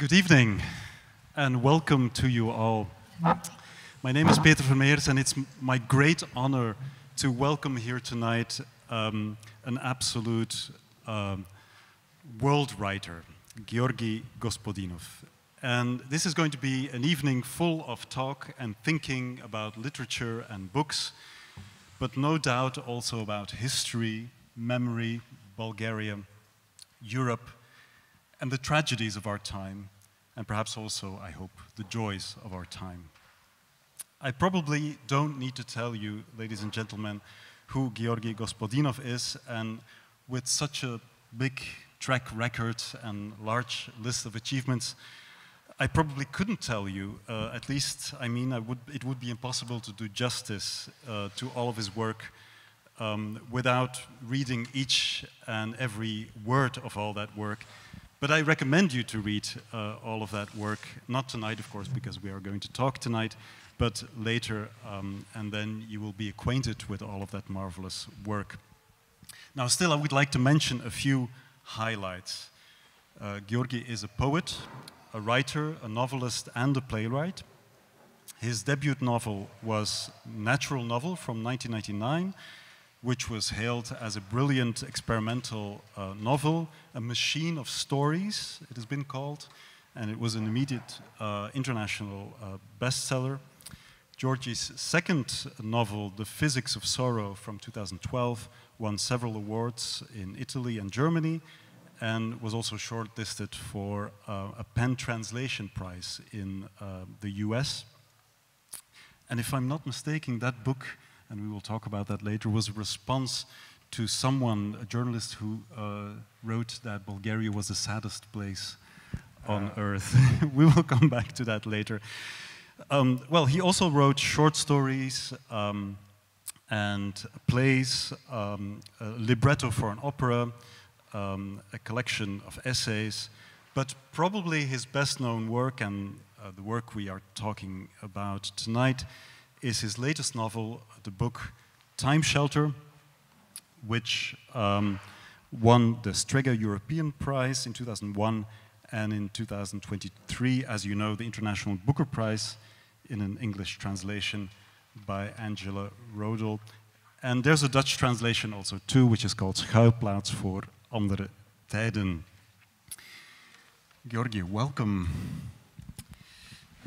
Good evening and welcome to you all. My name is Peter Vermeersch and it's my great honor to welcome here tonight um, an absolute um, world writer, Georgi Gospodinov. And this is going to be an evening full of talk and thinking about literature and books, but no doubt also about history, memory, Bulgaria, Europe, and the tragedies of our time, and perhaps also, I hope, the joys of our time. I probably don't need to tell you, ladies and gentlemen, who Georgi Gospodinov is, and with such a big track record and large list of achievements, I probably couldn't tell you. Uh, at least, I mean, I would, it would be impossible to do justice uh, to all of his work um, without reading each and every word of all that work. But I recommend you to read uh, all of that work, not tonight, of course, because we are going to talk tonight, but later, um, and then you will be acquainted with all of that marvelous work. Now, still, I would like to mention a few highlights. Uh, Georgi is a poet, a writer, a novelist, and a playwright. His debut novel was Natural Novel from 1999, which was hailed as a brilliant experimental uh, novel, a machine of stories, it has been called, and it was an immediate uh, international uh, bestseller. Georgi's second novel, The Physics of Sorrow from 2012, won several awards in Italy and Germany, and was also shortlisted for uh, a PEN Translation Prize in uh, the US. And if I'm not mistaken, that book, and we will talk about that later, was a response to someone, a journalist who uh, wrote that Bulgaria was the saddest place on earth. we will come back to that later. Um, well, he also wrote short stories um, and plays, um, libretto for an opera, um, a collection of essays, but probably his best known work and uh, the work we are talking about tonight is his latest novel, the book Time Shelter, which um, won the Strega European Prize in 2001 and in 2023, as you know, the International Booker Prize in an English translation by Angela Rodel. And there's a Dutch translation also too, which is called Schuilplaats voor andere tijden. Georgi, welcome.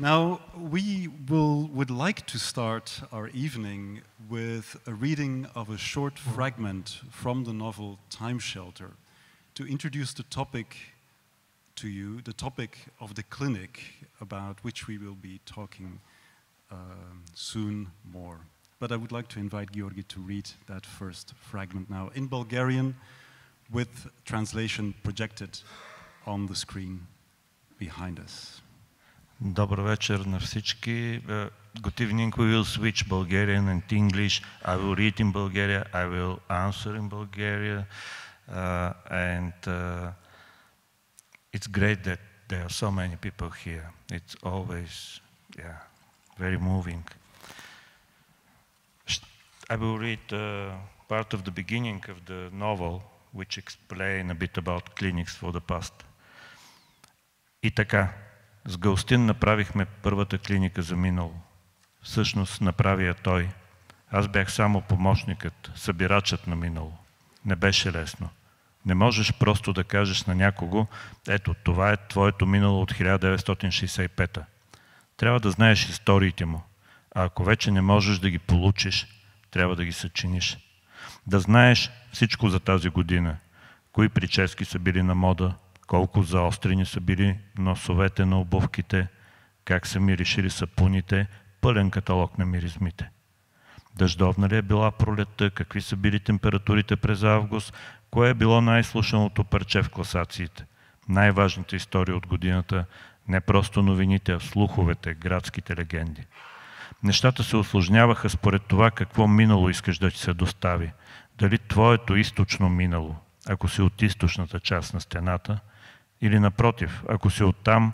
Now, we will, would like to start our evening with a reading of a short fragment from the novel Time Shelter to introduce the topic to you, the topic of the clinic about which we will be talking um, soon more. But I would like to invite Georgi to read that first fragment now in Bulgarian with translation projected on the screen behind us. Добър вечер на всички. Uh, good evening. We will switch Bulgarian and English. I will read in Bulgaria. I will answer in Bulgaria. Uh, and uh, it's great that there are so many people here. It's always, yeah, very moving. I will read uh, part of the beginning of the novel, which explain a bit about clinics for the past. И така, с Галстин направихме първата клиника за минало. Всъщност направи я той. Аз бях само помощникът, събирачът на минало. Не беше лесно. Не можеш просто да кажеш на някого, ето, това е твоето минало от 1965-та. Трябва да знаеш историите му. А ако вече не можеш да ги получиш, трябва да ги съчиниш. Да знаеш всичко за тази година. Кои прически са били на мода, колко заострени са били носовете на обувките, как са миришили сапуните, пълен каталог на миризмите. Дъждовна ли е била пролетта, какви са били температурите през август, кое е било най-слушаното парче в класациите. Най-важните истории от годината, не просто новините, а слуховете, градските легенди. Нещата се осложняваха според това какво минало искаш да ти се достави. Дали твоето източно минало, ако си от източната част на стената, или напротив, ако си оттам,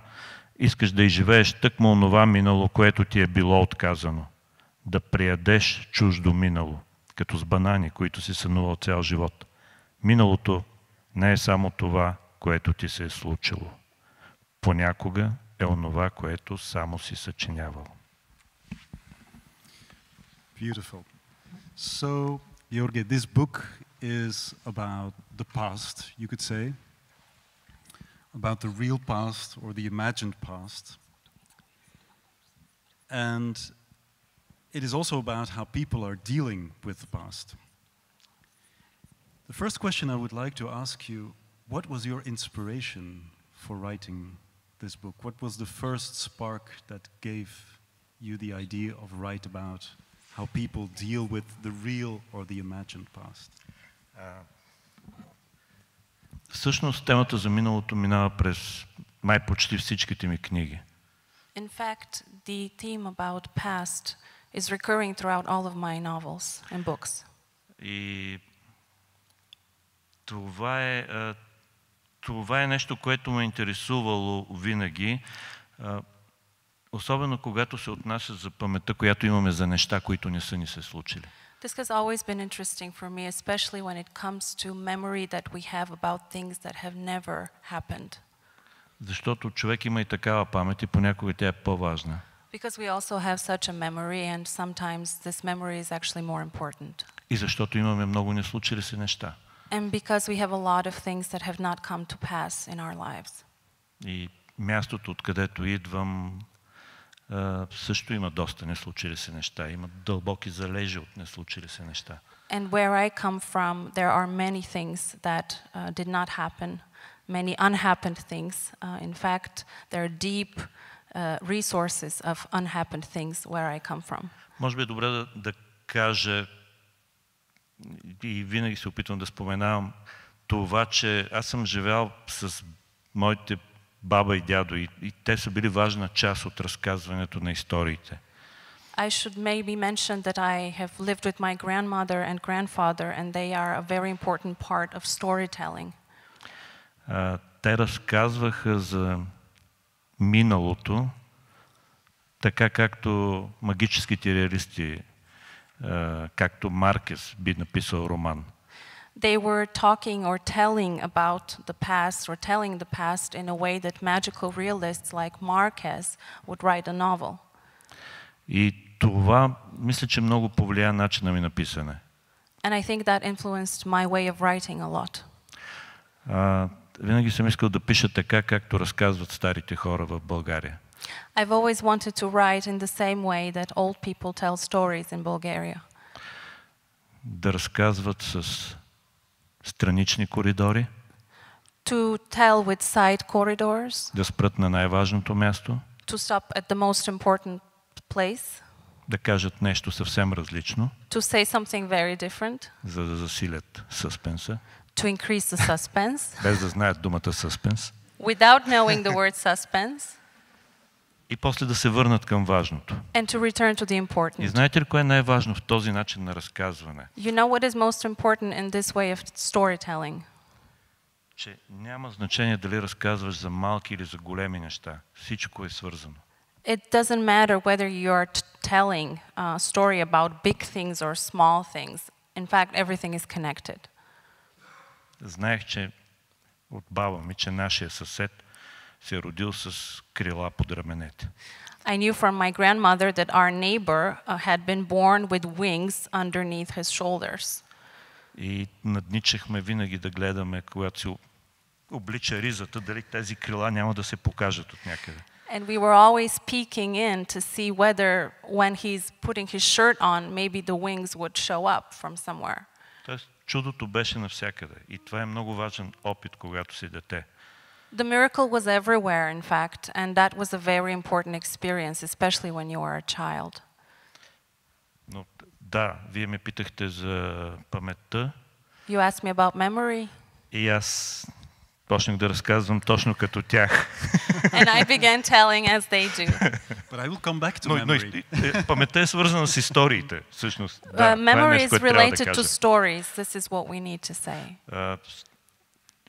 искаш да изживееш тъкмо онова минало, което ти е било отказано. Да приядеш чуждо минало, като с банани, които си сънувал цял живот. Миналото не е само това, което ти се е случило. понякога е онова, което само си съчинявал. Beautiful. So, Jorge, this book is about the past, you could say, about the real past or the imagined past. And it is also about how people are dealing with the past. The first question I would like to ask you what was your inspiration for writing this book? What was the first spark that gave you the idea of write about how people deal with the real or the imagined past? Uh, Всъщност темата за миналото минава през май почти всичките ми книги. In fact, the theme about past is recurring throughout all of my novels and books. И това е, това е нещо, което ме е интересувало винаги, особено когато се отнася за паметта, която имаме за неща, които не са ни се случили. This has always been interesting for me, especially when it comes to memory that we have about things that have never happened. Защото човек има и такава памет и понякога тя е по-важна. Because we also have such a memory, and sometimes this memory is actually more important. И защото имаме много неслучили се неща. And because we have a lot of things that have not come to pass in our lives. И мястото, откъдето идвам, а, също има доста неслучили се неща. Има дълбоки залежи от неслучили се неща. And where I come from, there are many things that uh, did not happen, many unhappened things. Uh, in fact, there are deep uh, resources of unhappened things where I come from. Може би е добре да, да кажа и винаги се опитвам да споменавам това, че аз съм живял с моите баба и дядо и, и те са били важна част от разказването на историите. I should maybe mention that I have lived with my grandmother and grandfather, and they are a very important part of storytelling. А, те разказваха за миналото, така както магическите реалисти, а, както Маркес би написал роман. They were talking or telling about the past or telling the past in a way that magical realists like Marquez would write a novel. И това, мисля, че много повлия начина ми на писане. And I think that influenced my way of writing a lot. А, винаги съм искал да пиша така, както разказват старите хора в България. I've always wanted to write in the same way that old people tell stories in Bulgaria. Да разказват с странични коридори, To tell with side corridors, да спрат на най-важното място, to stop at the most important place, да кажат нещо съвсем различно, to say something very different, за да засилят съспенса, to increase the suspense, без да знаят думата съспенс, without knowing the word suspense, и после да се върнат към важното. and to return to the И important. знаете ли кое е най-важно в този начин на разказване? You know what is most important in this way of storytelling? Че няма значение дали разказваш за малки или за големи неща. Всичко е свързано. It doesn't matter whether you are telling a story about big things or small things. In fact, everything is connected. Знаех, че от баба ми, че нашия съсед се е родил с крила под раменете. I knew from my grandmother that our neighbor uh, had been born with wings underneath his shoulders. И надничахме винаги да гледаме, когато си облича ризата, дали тези крила няма да се покажат от някъде. And we were always peeking in to see whether, when he's putting his shirt on, maybe the wings would show up from somewhere. Тоест, чудото беше навсякъде. И това е много важен опит, когато си дете. The miracle was everywhere, in fact, and that was a very important experience, especially when you are a child. Но да, вие ме питахте за паметта You asked me about memory, и аз почнах да разказвам точно като тях. and I began telling as they do. But I will come back to Но, но memory. и- е, паметта е свързана с историите, всъщност. Да, Uh, това е memory нещо, is което трябва да related to кажа. stories. This is what we need to say. А, с-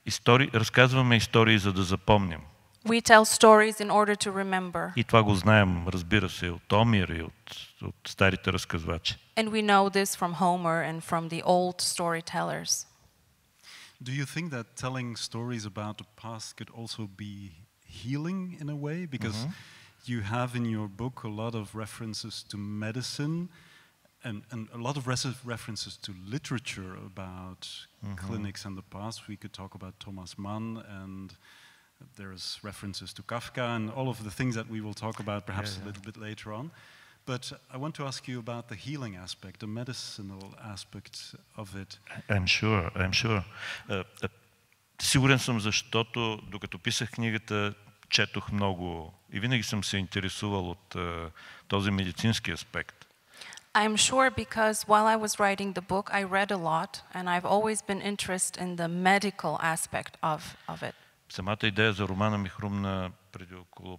Истори... Разказваме истории, за да запомним. We tell stories in order to remember, И това го знаем, разбира се, от Омир и от, от старите разказвачи. and we know this from Homer and from the old storytellers. Do you think that telling stories about the past could also be healing in a way because you have in your book a lot of references to medicine and, and a lot of res- references to literature about clinics in the past. We could talk about Thomas Mann and there's references to Kafka and all of the things that we will talk about perhaps a little bit later on. But I want to ask you about the healing aspect, the medicinal aspect of it. I'm sure, I'm sure. Uh, uh, сигурен съм, защото докато писах книгата, четох много и винаги съм се интересувал от uh, този медицински аспект. I'm sure because while I was writing the book, I read a lot, and I've always been interested in the medical aspect of, of it. Самата идея за романа ми хрумна преди около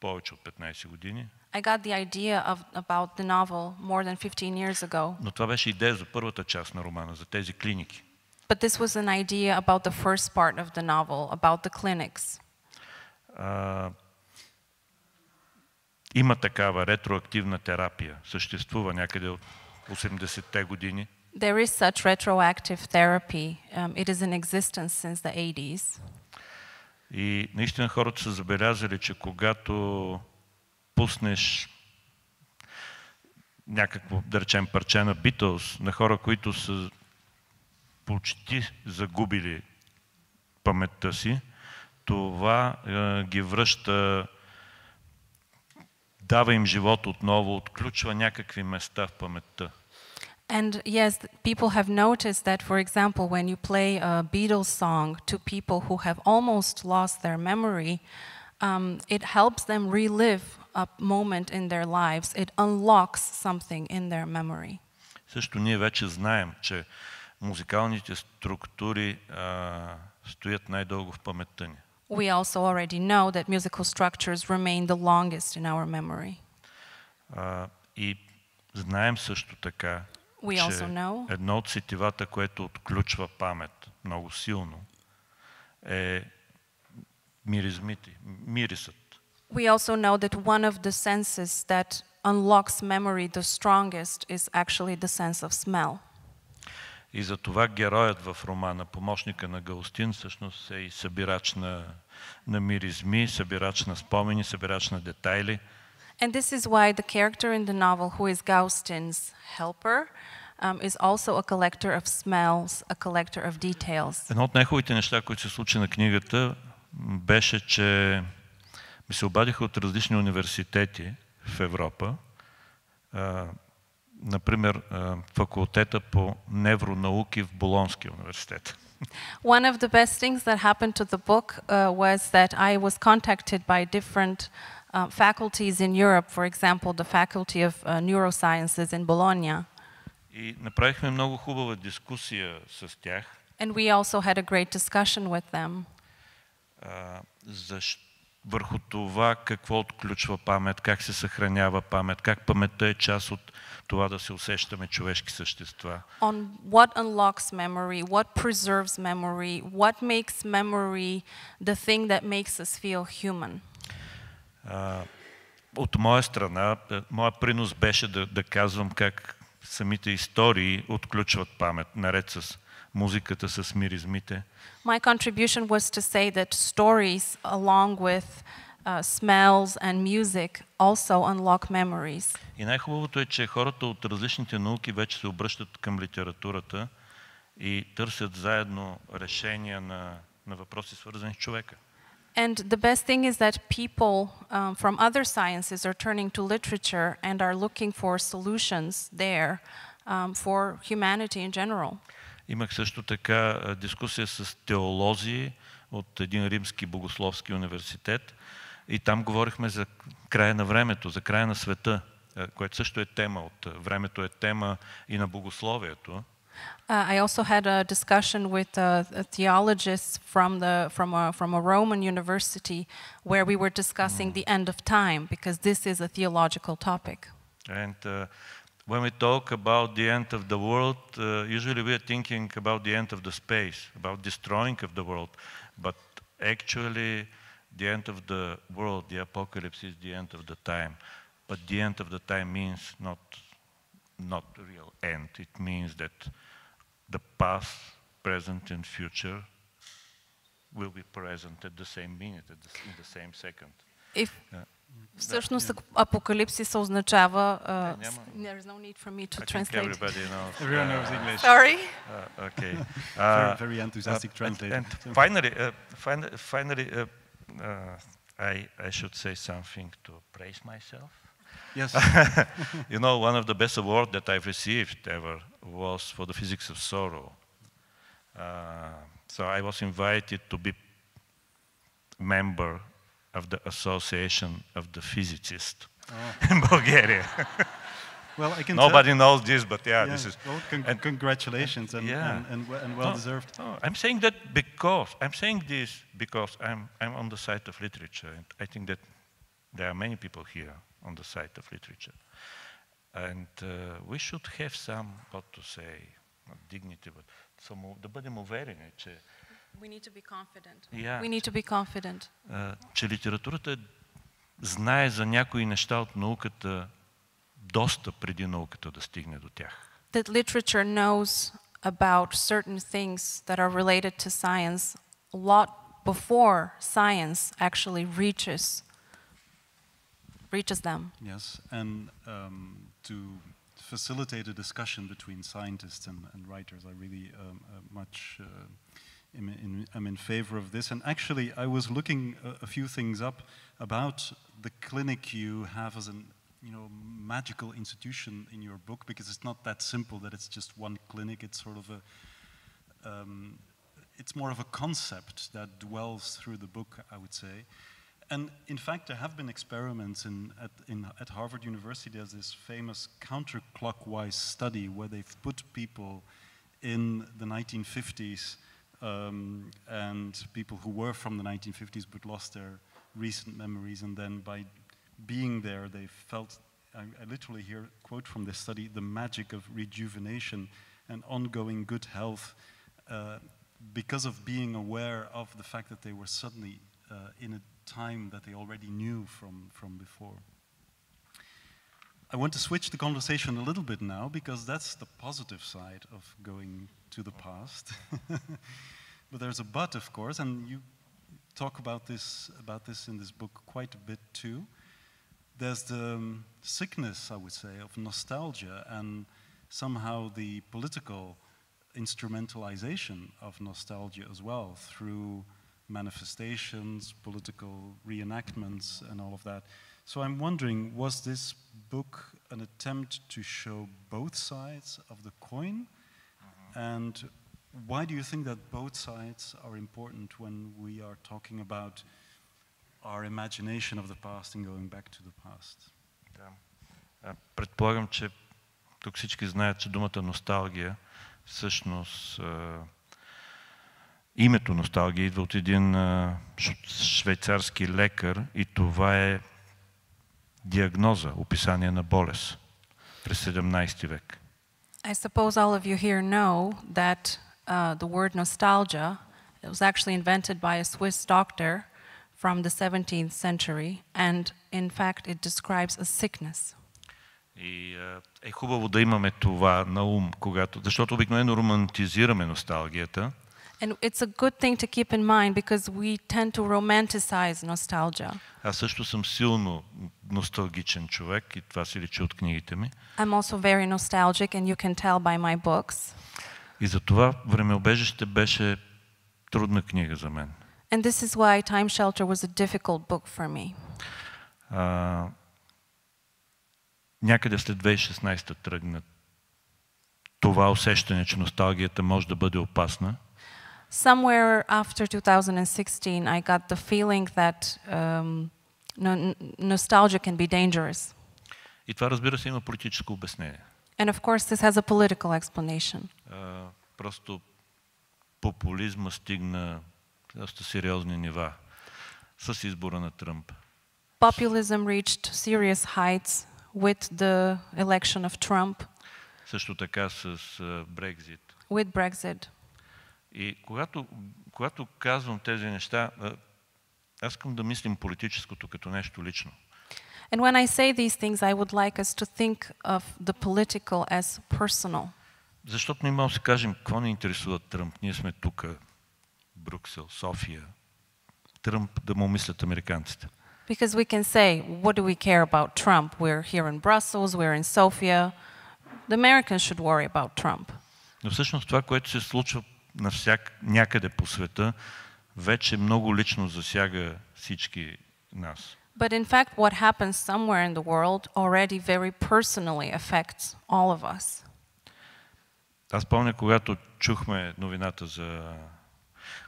повече от 15 години, I got the idea of, about the novel more than 15 years ago, но това беше идея за първата част на романа, за тези клиники. but this was an idea about the first part of the novel, about the clinics. А, има такава ретроактивна терапия, съществува някъде от 80-те години. There is such retroactive therapy. Um, it is in existence since the 80s. И наистина хората са забелязали, че когато пуснеш някакво, да речем, парче на Beatles на хора, които са почти загубили паметта си, това е, ги връща, дава им живот отново, отключва някакви места в паметта. And yes, people have noticed that, for example, when you play a Beatles song to people who have almost lost their memory, um, it helps them relive a moment in their lives. It unlocks something in their memory. Също ние вече знаем, че музикалните структури а, стоят най-дълго в паметта ни. We also already know that musical structures remain the longest in our memory. А, и знаем също така, We че also know едно от сетивата, което отключва памет много силно, е миризмите, мирисът. We also know that one of the senses that unlocks memory the strongest is actually the sense of smell. И за това героят в романа, помощника на Галстин, всъщност е и събирач на, на миризми, събирач на спомени, събирач на детайли. And this is why the character in the novel, who is Gaustin's helper, um, is also a collector of smells, a collector of details. Едно от най-хубавите неща, които се случи на книгата, беше, че ми се обадиха от различни университети в Европа. А, например, а, факултета по невронауки в Болонския университет. One of the best things that happened to the book uh, was that I was contacted by different uh, faculties in Europe, for example, the Faculty of uh, Neurosciences in Bologna. И направихме много хубава дискусия с тях, And we also had a great discussion with them а, защ... върху това какво отключва памет, как се съхранява памет, как паметта е част от това да се усещаме човешки същества. on what unlocks memory, what preserves memory, what makes memory the thing that makes us feel human. От моя страна, е, моя принос беше да, да казвам как самите истории отключват памет, наред с музиката, с миризмите. My contribution was to say that stories, along with uh, smells and music, also unlock memories. И най-хубавото е, че хората от различните науки вече се обръщат към литературата и търсят заедно решения на, на въпроси, свързани с човека. And the best thing is that people um, from other sciences are turning to literature and are looking for solutions there um, for humanity in general. Имах също така дискусия с теолози от един римски богословски университет и там говорихме за края на времето, за края на света, което също е тема от времето е тема и на богословието. Uh, I also had a discussion with uh, a theologists from, the, from, a, from a Roman university where we were discussing the end of time because this is a theological topic. And uh, when we talk about the end of the world, uh, usually we are thinking about the end of the space, about destroying of the world. But actually, the end of the world, the apocalypse, is the end of the time. But the end of the time means not, not the real end. It means that the past, present, and future will be present at the same minute, at the, in the same second. If Yeah. всъщност ак- апокалипсиса означава... Uh, няма. there's no need for me to I think translate. everybody knows. Everyone uh, knows English. Sorry. uh, okay. Very, Uh, very enthusiastic Uh, translator. And, and finally, uh, fin- finally, uh, uh, I, I should say something to praise myself. yes. you know, one of the best awards that I've received ever was for the physics of sorrow. Uh, so I was invited to be member of the Association of the Physicists Oh. in Bulgaria. Well, I can tell- Nobody knows this, but yeah, Yeah, this is. well, con- and- congratulations and, Yeah. and, and, we- and well No, deserved. no, I'm saying that because I'm saying this because I'm I'm on the side of literature, and I think that there are many people here on the side of literature, and uh, we should have some what to say, not dignity, but some да бъдем уверени, че We need to be confident. Yeah. We need to be confident. а, че литературата знае за някои неща от науката доста преди науката да стигне до тях. That literature knows about certain things that are related to science a lot before science actually reaches reaches them. Yes, and um, to facilitate a discussion between scientists and, and writers, I really um, uh, much uh, am, in, am in favor of this. And actually, I was looking a, a few things up about the clinic you have as an you know magical institution in your book because it's not that simple that it's just one clinic. It's sort of a um, it's more of a concept that dwells through the book, I would say. And in fact, there have been experiments in, at, in, at Harvard University. There's this famous counterclockwise study where they've put people in the 1950s um, and people who were from the 1950s but lost their recent memories. And then by being there, they felt, I, I literally hear a quote from this study, the magic of rejuvenation and ongoing good health uh, because of being aware of the fact that they were suddenly uh, in a time that they already knew from, from before. I want to switch the conversation a little bit now because that's the positive side of going to the past. but there's a but, of course, and you talk about this, about this in this book quite a bit too. There's the um, sickness, I would say, of nostalgia and somehow the political instrumentalization of nostalgia as well through manifestations, political reenactments, and all of that. So I'm wondering, was this book an attempt to show both sides of the coin? And why do you think that both sides are important when we are talking about our imagination of the past and going back to the past? Да. А, Предполагам, че тук всички знаят, че думата носталгия всъщност а, името носталгия идва от един а, ш- швейцарски лекар и това е диагноза, описание на болест през 17 век. I suppose all of you here know that uh, the word nostalgia it was actually invented by a Swiss doctor from the 17th century, and in fact, it describes a sickness. И е хубаво да имаме това на ум, когато, защото обикновено романтизираме носталгията, And it's a good thing to keep in mind because we tend to romanticize nostalgia. Аз също съм силно носталгичен човек и това си личи от книгите ми. I'm also very nostalgic, and you can tell by my books. И затова Времеобежище беше трудна книга за мен. And this is why Time Shelter was a difficult book for me. А, някъде след 2016 тръгна това усещане, че носталгията може да бъде опасна. Somewhere after 2016, I got the feeling that um, no, n- nostalgia can be dangerous. И това разбира се има политическо обяснение. And of course, this has a political explanation. А, просто популизма стигна доста сериозни нива с избора на Тръмп. Populism reached serious heights with the election of Trump, Също така с а, Брекзит. with Brexit. И когато, когато казвам тези неща, аз искам да мислим политическото като нещо лично. And when I say these things, I would like us to think of the political as personal. Защото ние можем да кажем, какво ни интересува Тръмп? Ние сме тук Брюксел, София. Тръмп да му мислят американците. Because we can say, what do we care about Trump? We're here in Brussels, we're in Sofia. The Americans should worry about Trump. Но всъщност това, което се случва навсяк, някъде по света, вече много лично засяга всички нас. But in fact, what happens somewhere in the world already very personally affects all of us. Аз помня, когато чухме новината за...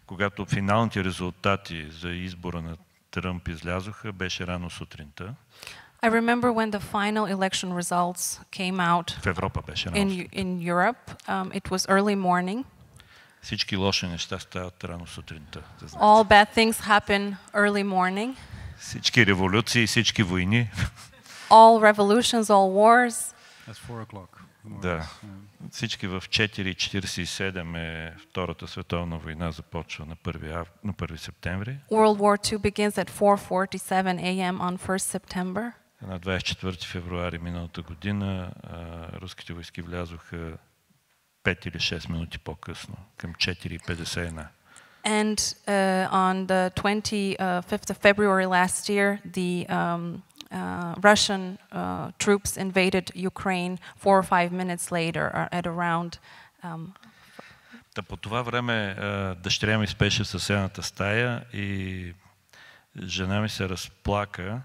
Когато финалните резултати за избора на Тръмп излязоха, беше рано сутринта. I remember when the final election results came out В Европа беше рано. in, in Europe. Um, it was early morning. Всички лоши неща стават рано сутринта. да знаете. All bad things happen early morning. Всички революции, всички войни. All revolutions, all wars. That's four o'clock. more or Да. Всички в 4.47 е Втората световна война започва на 1, ав... на 1 септември. World War II begins at 4:47 a.m. on 1st September. На 24 февруари миналата година а, руските войски влязоха 5 или 6 минути по-късно, към 4.51. And uh, on the 25th of February last year, the um, uh, Russian uh, troops invaded Ukraine four or five minutes later uh, at around. Um, Та по това време дъщеря ми спеше в съседната стая и жена ми се разплака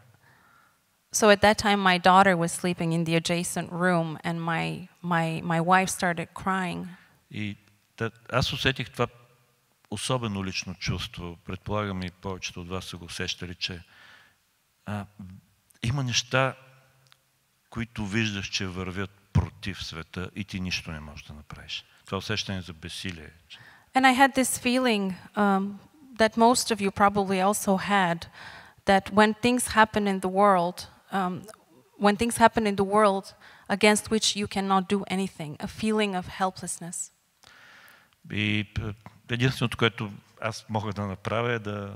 so at that time, my daughter was sleeping in the adjacent room, and my, my, my wife started crying. И та, аз усетих това особено лично чувство. Предполагам и повечето от вас са го усещали, че а, има неща, които виждаш, че вървят против света и ти нищо не можеш да направиш. Това усещане за безсилие. че- And I had this feeling um, that most of you probably also had that when things happen in the world, um, when things happen in the world against which you cannot do anything, a feeling of helplessness. И единственото, което аз мога да направя е да,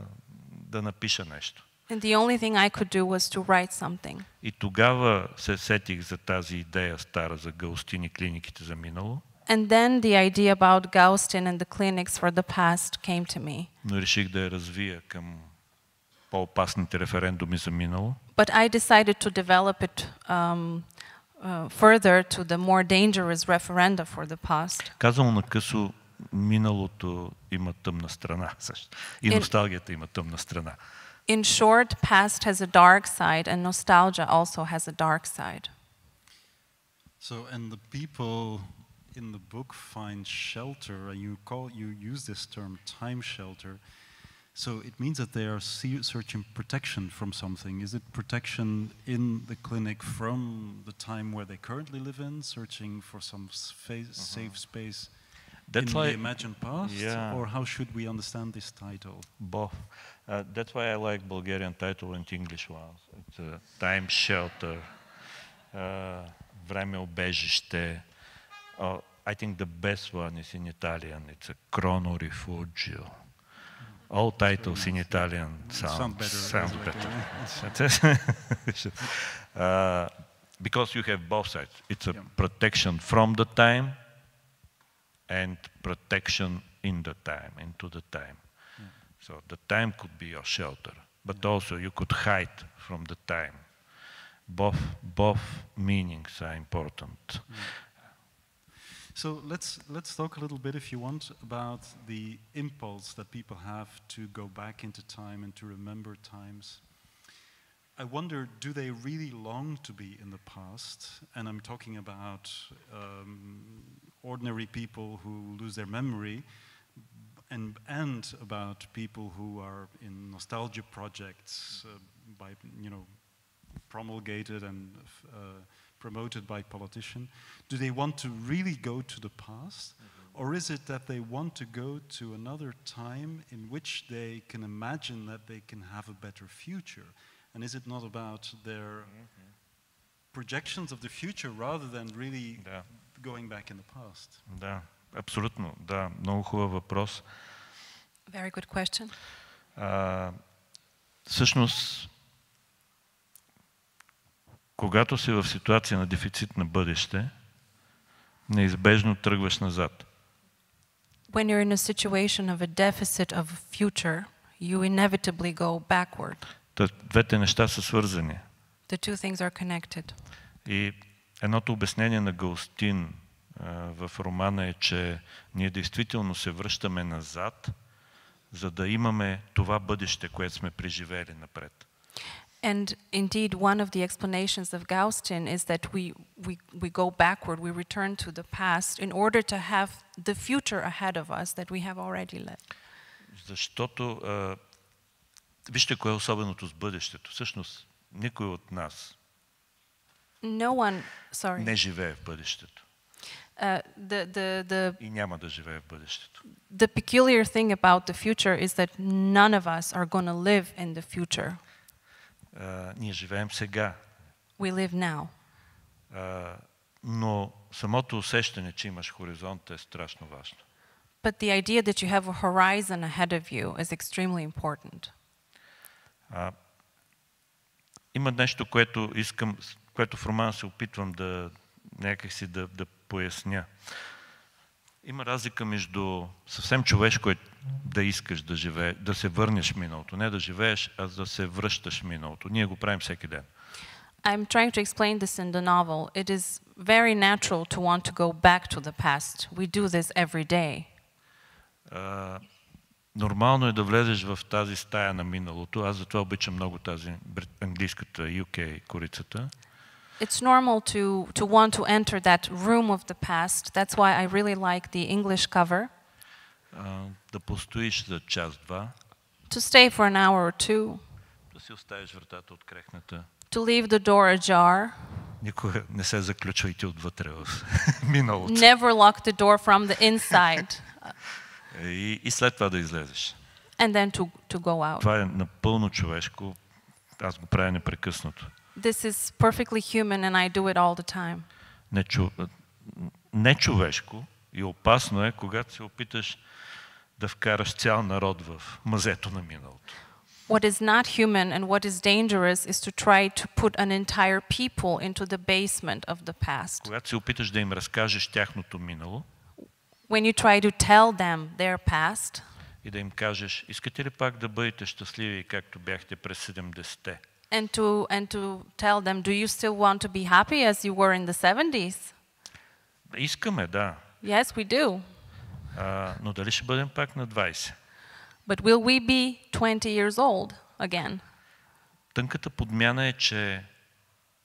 да напиша нещо. And the only thing I could do was to write something. И тогава се сетих за тази идея стара за Гаустин и клиниките за минало. And then the idea about Gaustine and the clinics for the past came to me. Но реших да я развия към по-опасните референдуми за минало But I decided to develop it um, uh, further to the more dangerous referenda for the past. Казано на късо, миналото има тъмна страна също. И Е- носталгията има тъмна страна. In short, past has a dark side, and nostalgia also has a dark side. So, and the people in the book find shelter, and you call you use this term time shelter. So it means that they are se- searching protection from something. Is it protection in the clinic from the time where they currently live in, searching for some s- fa- safe space That's in why, the imagined past, Yeah. or how should we understand this title? both. Uh, that's why I like Bulgarian title and English ones. It's a time shelter, uh, време обежище. Uh, I think the best one is in Italian. It's a chrono rifugio. All titles in Italian sound, Sound better, Sound like, better. uh, because you have both sides. It's a Yeah. protection from the time and protection in the time, into the time. So the time could be your shelter, but also you could hide from the time. Both, both meanings are important. So let's let's talk a little bit, if you want, about the impulse that people have to go back into time and to remember times. I wonder, do they really long to be in the past? And I'm talking about um, ordinary people who lose their memory, and and about people who are in nostalgia projects uh, by you know promulgated and uh, promoted by politician do they want to really go to the past or is it that they want to go to another time in which they can imagine that they can have a better future and is it not about their projections of the future rather than really Да. going back in the past Да, абсолютно, да, много хубав въпрос. Very good question. А, всъщност, когато си в ситуация на дефицит на бъдеще, неизбежно тръгваш назад. When you're in a situation of a deficit of future, you inevitably go backward. Та, двете неща са свързани. The two things are connected. И едното обяснение на Галстин в романа е, че ние действително се връщаме назад, за да имаме това бъдеще, което сме преживели напред. And indeed, one of the explanations of Gaustine is that we, we, we go backward, we return to the past in order to have the future ahead of us that we have already lived. Защото, а, вижте кое е особеното с бъдещето. Всъщност, никой от нас no one, sorry. не живее в бъдещето. Uh, the, the, the, и няма да живее в бъдещето. The peculiar thing about the future is that none of us are going to live in the future. А, ние живеем сега, We live now. а, но самото усещане, че имаш хоризонт е страшно важно. But the idea that you have a horizon ahead of you is extremely important. А, има нещо, което искам, което в романа се опитвам да някакси да, да поясня. Има разлика между съвсем човешко е да искаш да живее, да се върнеш в миналото. Не да живееш, а да се връщаш в миналото. Ние го правим всеки ден. I'm trying to explain this in the novel. It is very natural to want to go back to the past. We do this every day. А, нормално е да влезеш в тази стая на миналото. Аз затова обичам много тази брит- английската UK корицата. It's normal to, to want to enter that room of the past. That's why I really like the English cover. А, да постоиш за час-два, To stay for an hour or two, да си оставиш вратата открехната. to leave the door ajar. Никога не се заключвайте отвътре в миналото. Never lock the door from the inside И, и след това да излезеш. and then to, to go out. Това е напълно човешко. Аз го правя непрекъснато. This is perfectly human and I do it all the time. Нечу... Нечовешко и опасно е, когато се опиташ да вкараш цял народ в мазето на миналото. What is not human and what is dangerous is to try to put an entire people into the basement of the past. Когато се опиташ да им разкажеш тяхното минало When you try to tell them their past и да им кажеш, искате ли пак да бъдете щастливи, както бяхте през 70-те? and to, and to tell them, do you still want to be happy as you were in the 70s? Искаме, да. Yes, we do. А, но дали ще бъдем пак на 20? But will we be 20 years old again? Тънката подмяна е, че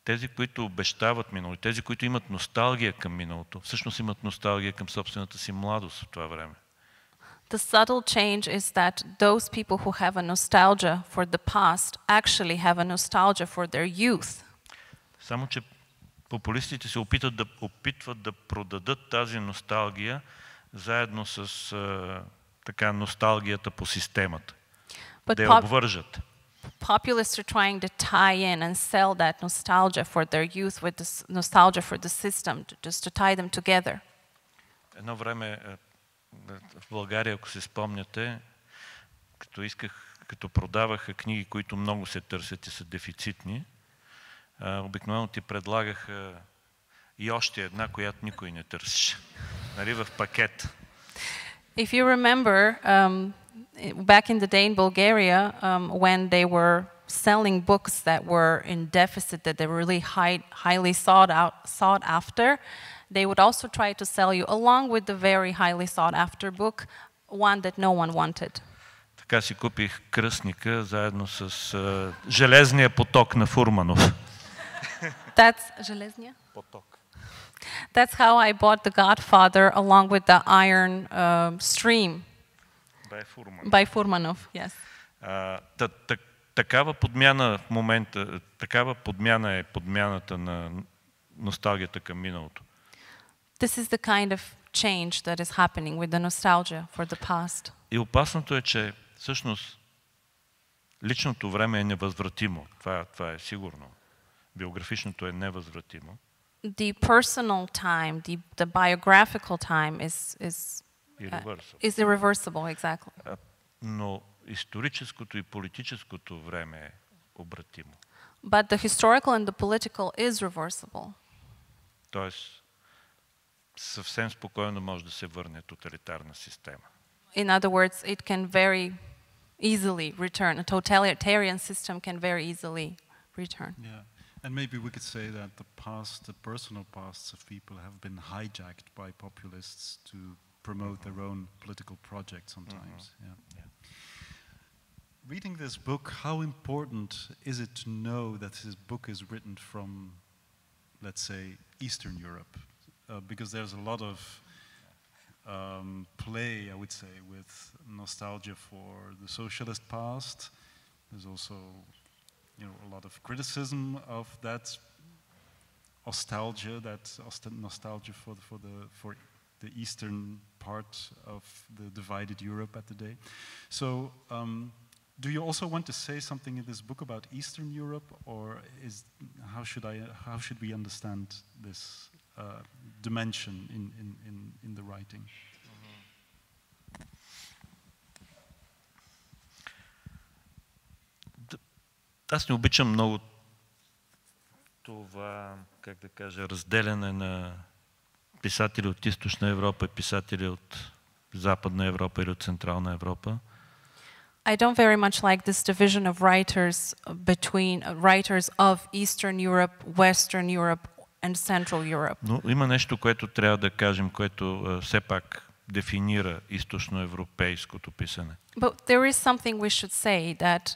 тези, които обещават минало, тези, които имат носталгия към миналото, всъщност имат носталгия към собствената си младост в това време. The subtle change is that those people who have a nostalgia for the past actually have a nostalgia for their youth. Само, че популистите се опитат да, опитват да продадат тази носталгия заедно с а, така носталгията по системата. But да я обвържат. populists are trying to tie in and sell that nostalgia for their youth with this nostalgia for the system, to, just to tie them together. Едно време е, в България, ако се спомняте, като исках, като продаваха книги, които много се търсят и са дефицитни, обикновено ти предлагаха и още една, която никой не търсеше. Нали, в пакет. If you remember, um, i- back in the day in Bulgaria, um, when they were selling books that were in deficit, that they were really high, highly sought out, sought after, they would also try to sell you, along with the very highly sought after book, one that no one wanted. Така си купих кръстника заедно с а, железния поток на Фурманов. That's Железня? Поток. That's how I bought The Godfather, along with the Iron um Stream Бе Фурман. by Furmanov. Yes. А, та, та, такава подмяна в момента, такава подмяна е подмяната на носталгията към миналото. This is the kind of change that is happening with the nostalgia for the past. И опасното е, че всъщност личното време е невъзвратимо. Това, това е сигурно. Биографичното е невъзвратимо. The personal time, the, the biographical time is, is, И uh, ревърсъл. is irreversible, exactly. А, Но историческото и политическото време е обратимо. But the historical and the political is reversible. Тоест, съвсем спокойно може да се върне тоталитарна система. In other words, it can very easily return. A totalitarian system can very easily return. Yeah. And maybe we could say that the past, the personal pasts of people have been hijacked by populists to promote their own political project sometimes. Yeah. Yeah. Reading this book, how important is it to know that this book is written from, let's say, Eastern Europe? Uh, because there's a lot of um, play, I would say, with nostalgia for the socialist past. There's also, you know, a lot of criticism of that nostalgia, that nostalgia for the, for the for the eastern part of the divided Europe at the day. So, um, do you also want to say something in this book about Eastern Europe, or is how should I how should we understand this uh, dimension in, in, in, in the writing? Аз не обичам много това, как да кажа, разделяне на писатели от Източна Европа и писатели от Западна Европа или от Централна Европа. I don't very much like this division of writers between uh, writers of Eastern Europe, Western Europe, and Central Europe. Но има нещо, което трябва да кажем, което все пак дефинира източноевропейското писане. But there is something we should say that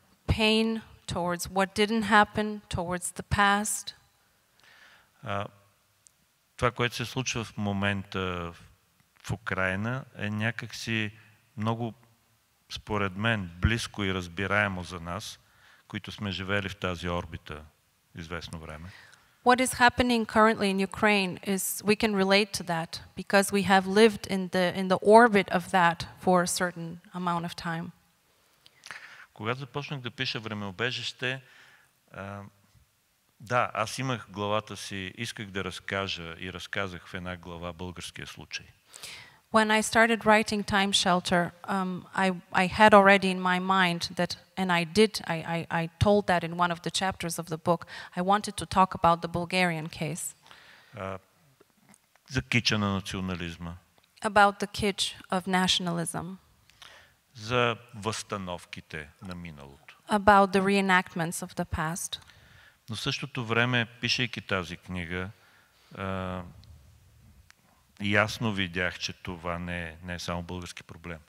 pain, towards what didn't happen, towards the past. А, това, което се случва в момента в, в Украина е някакси много, според мен, близко и разбираемо за нас, които сме живели в тази орбита известно време. What is happening currently in Ukraine is we can relate to that because we have lived in the, in the orbit of that for a certain amount of time. Когато започнах да пиша времеобежище, да, аз имах главата си, исках да разкажа и разказах в една глава българския случай. When I started writing Time Shelter, um, I, I had already in my mind that, and I did, I, I, I told that in one of the chapters of the book, I wanted to talk about the Bulgarian case, А, за кича на национализма, about the kitsch of nationalism, за възстановките на миналото. about the reenactments of the past. Но в същото време, пишейки тази книга, а, ясно видях, че това не е, не е само български проблем.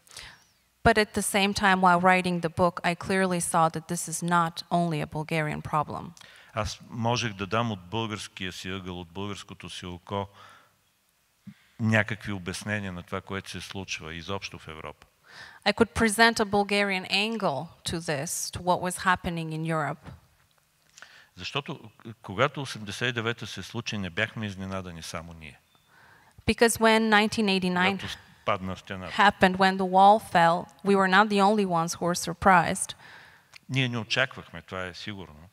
But at the same time, while writing the book, I clearly saw that this is not only a Bulgarian problem. Аз можех да дам от българския си ъгъл, от българското си око някакви обяснения на това, което се случва изобщо в Европа. I could present a Bulgarian angle to this, to what was happening in Europe. Защото когато 89-та се случи, не бяхме изненадани само ние. Because when 1989 Когато падна стената. happened, when the wall fell, we were not the only ones who were surprised. Ние не очаквахме, това е сигурно.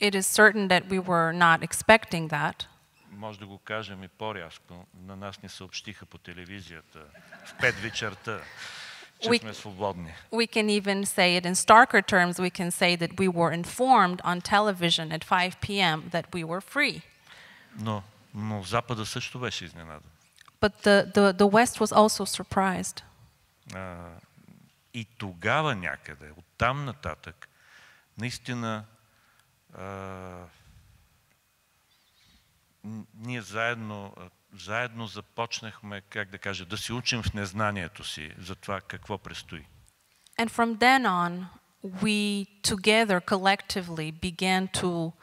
It is certain that we were not expecting that. Може да го кажем и по-рязко. На нас ни съобщиха по телевизията в 5 вечерта, че We- сме свободни. We can even say it in starker terms. We can say that we were informed on television at 5 p.m. that we were free. Но, но Запада също беше изненадан. But the, the, the West was also surprised. А, и тогава някъде, оттам нататък, наистина а, н- ние заедно, заедно започнахме, как да кажа, да се учим в незнанието си за това какво предстои. And from then on, we together collectively began to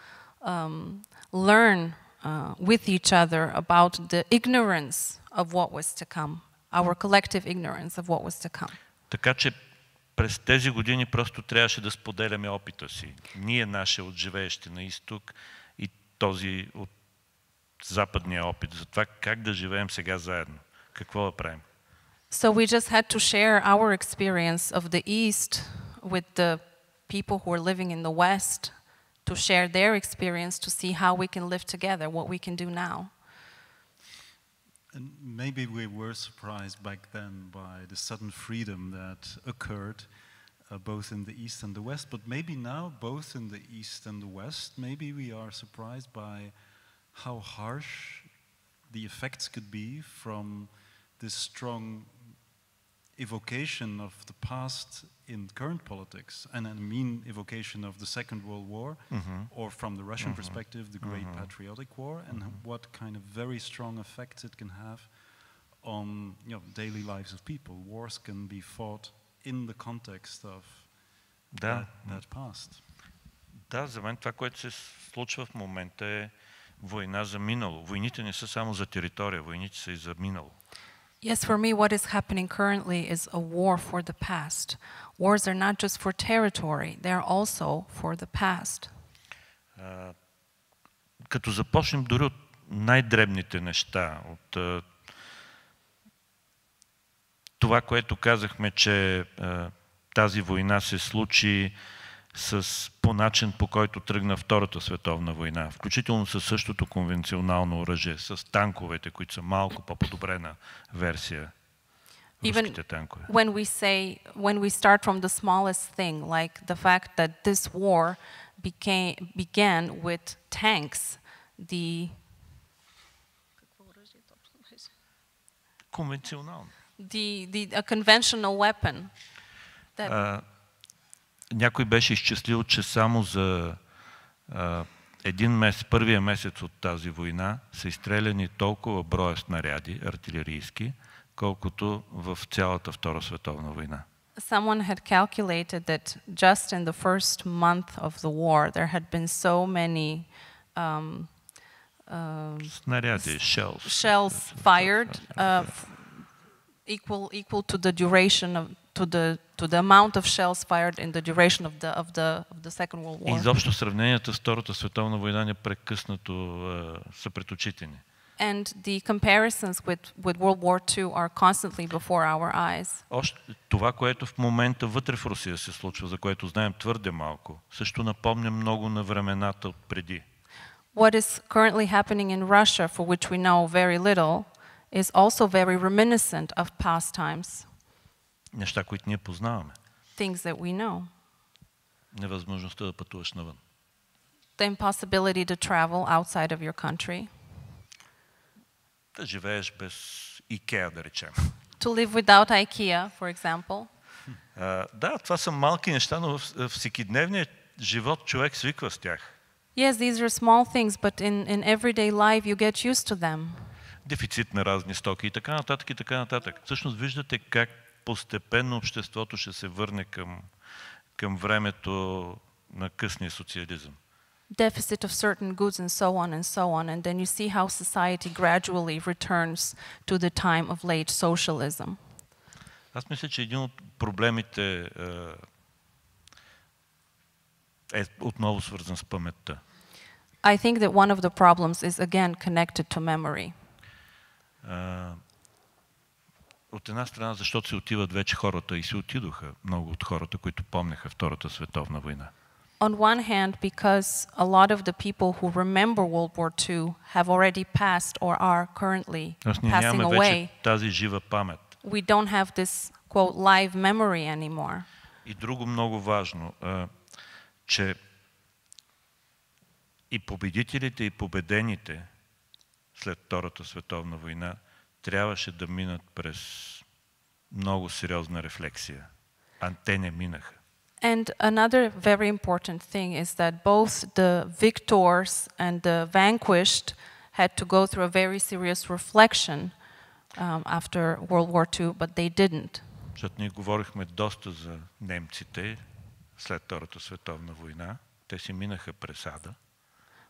um, learn uh, with each other about the ignorance of what was to come, our collective ignorance of what was to come. Така че през тези години просто трябваше да споделяме опита си. Ние, нашия от живеещи на изток и този от западния опит за това как да живеем сега заедно. какво да правим? So we just had to share our experience of the East with the people who are living in the West, to share their experience to see how we can live together, what we can do now. And maybe we were surprised back then by the sudden freedom that occurred uh, both in the East and the West, but maybe now, both in the East and the West, maybe we are surprised by how harsh the effects could be from this strong evocation of the past in current politics, and I mean evocation of the Second World War, or from the Russian perspective, the Great Patriotic War, and what kind of very strong effects it can have on you know, daily lives of people. Wars can be fought in the context of Да, that, that past. да, за мен това, което се случва в момента е война за минало. Войните не са само за територия, войните са и за минало. Yes, for me, what is happening currently is a war for the past. Wars are not just for territory, they are also for the past. Като започнем дори от най-дребните неща, от това, което казахме, че тази война се случи с, по начин, по който тръгна Втората световна война, включително със същото конвенционално оръжие, с танковете, които са малко по-подобрена версия. Even when we say, when we start from the smallest thing, like the fact that this war became, began with tanks, the the, the a conventional weapon that А, някой беше изчислил, че само за а, един месец, първия месец от тази война са изстреляни толкова броя снаряди, артилерийски, колкото в цялата Втора световна война. someone had calculated that just in the first month of the war there had been so many um, uh, Снаряди, shells. shells fired uh, equal equal to the duration of to the to the amount of shells fired in the duration of the of the of the Second World И War. изобщо сравненията с Втората световна война непрекъснато а, са пред очите ни. And the comparisons with, with World War II are constantly before our eyes. Още, това, което в момента вътре в Русия се случва, за което знаем твърде малко, също напомня много на времената от преди. What is currently happening in Russia, for which we know very little, is also very reminiscent of past times, Неща, които ние познаваме. things that we know. Невъзможността да пътуваш навън. The impossibility to travel outside of your country, Да живееш без Икеа, да речем. to live without IKEA, for example. А, да, това са малки неща, но в всекидневния живот човек свиква с тях. Yes, these are small things, but in, in everyday life you get used to them. Дефицит на разни стоки и така нататък и така нататък. Всъщност виждате как постепенно обществото ще се върне към, към времето на късния социализъм. Deficit of certain goods and so on and so on, and then you see how society gradually returns to the time of late socialism. Аз мисля, че един от проблемите е, е отново свързан с паметта. I think that one of the problems is again connected to memory. От една страна, защото се отиват вече хората и се отидоха много от хората, които помняха Втората световна война. On one hand, because a lot of the people who remember World War II have already passed or are currently Тоест ние passing нямаме away, вече тази жива памет. we don't have this quote live memory anymore. И друго много важно, а, че и победителите, и победените след Втората световна война трябваше да минат през много сериозна рефлексия. А те не минаха. And another very important thing is that both the victors and the vanquished had to go through a very serious reflection um, after World War II, but they didn't. Защото ние говорихме доста за немците след Втората световна война. Те си минаха през ада.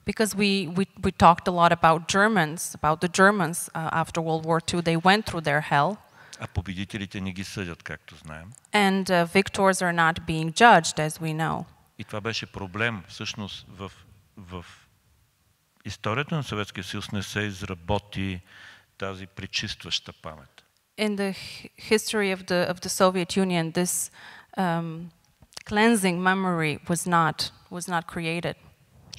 Because we, we, we talked a lot about Germans, about the Germans uh, after World War II. They went through their hell, А победителите не ги съдят, както знаем. and uh, victors are not being judged, as we know. И това беше проблем. Всъщност в, в историята на Съветския съюз не се изработи тази пречистваща памет. In the hi- history of the, of the Soviet Union, this um, cleansing memory was not, was not created.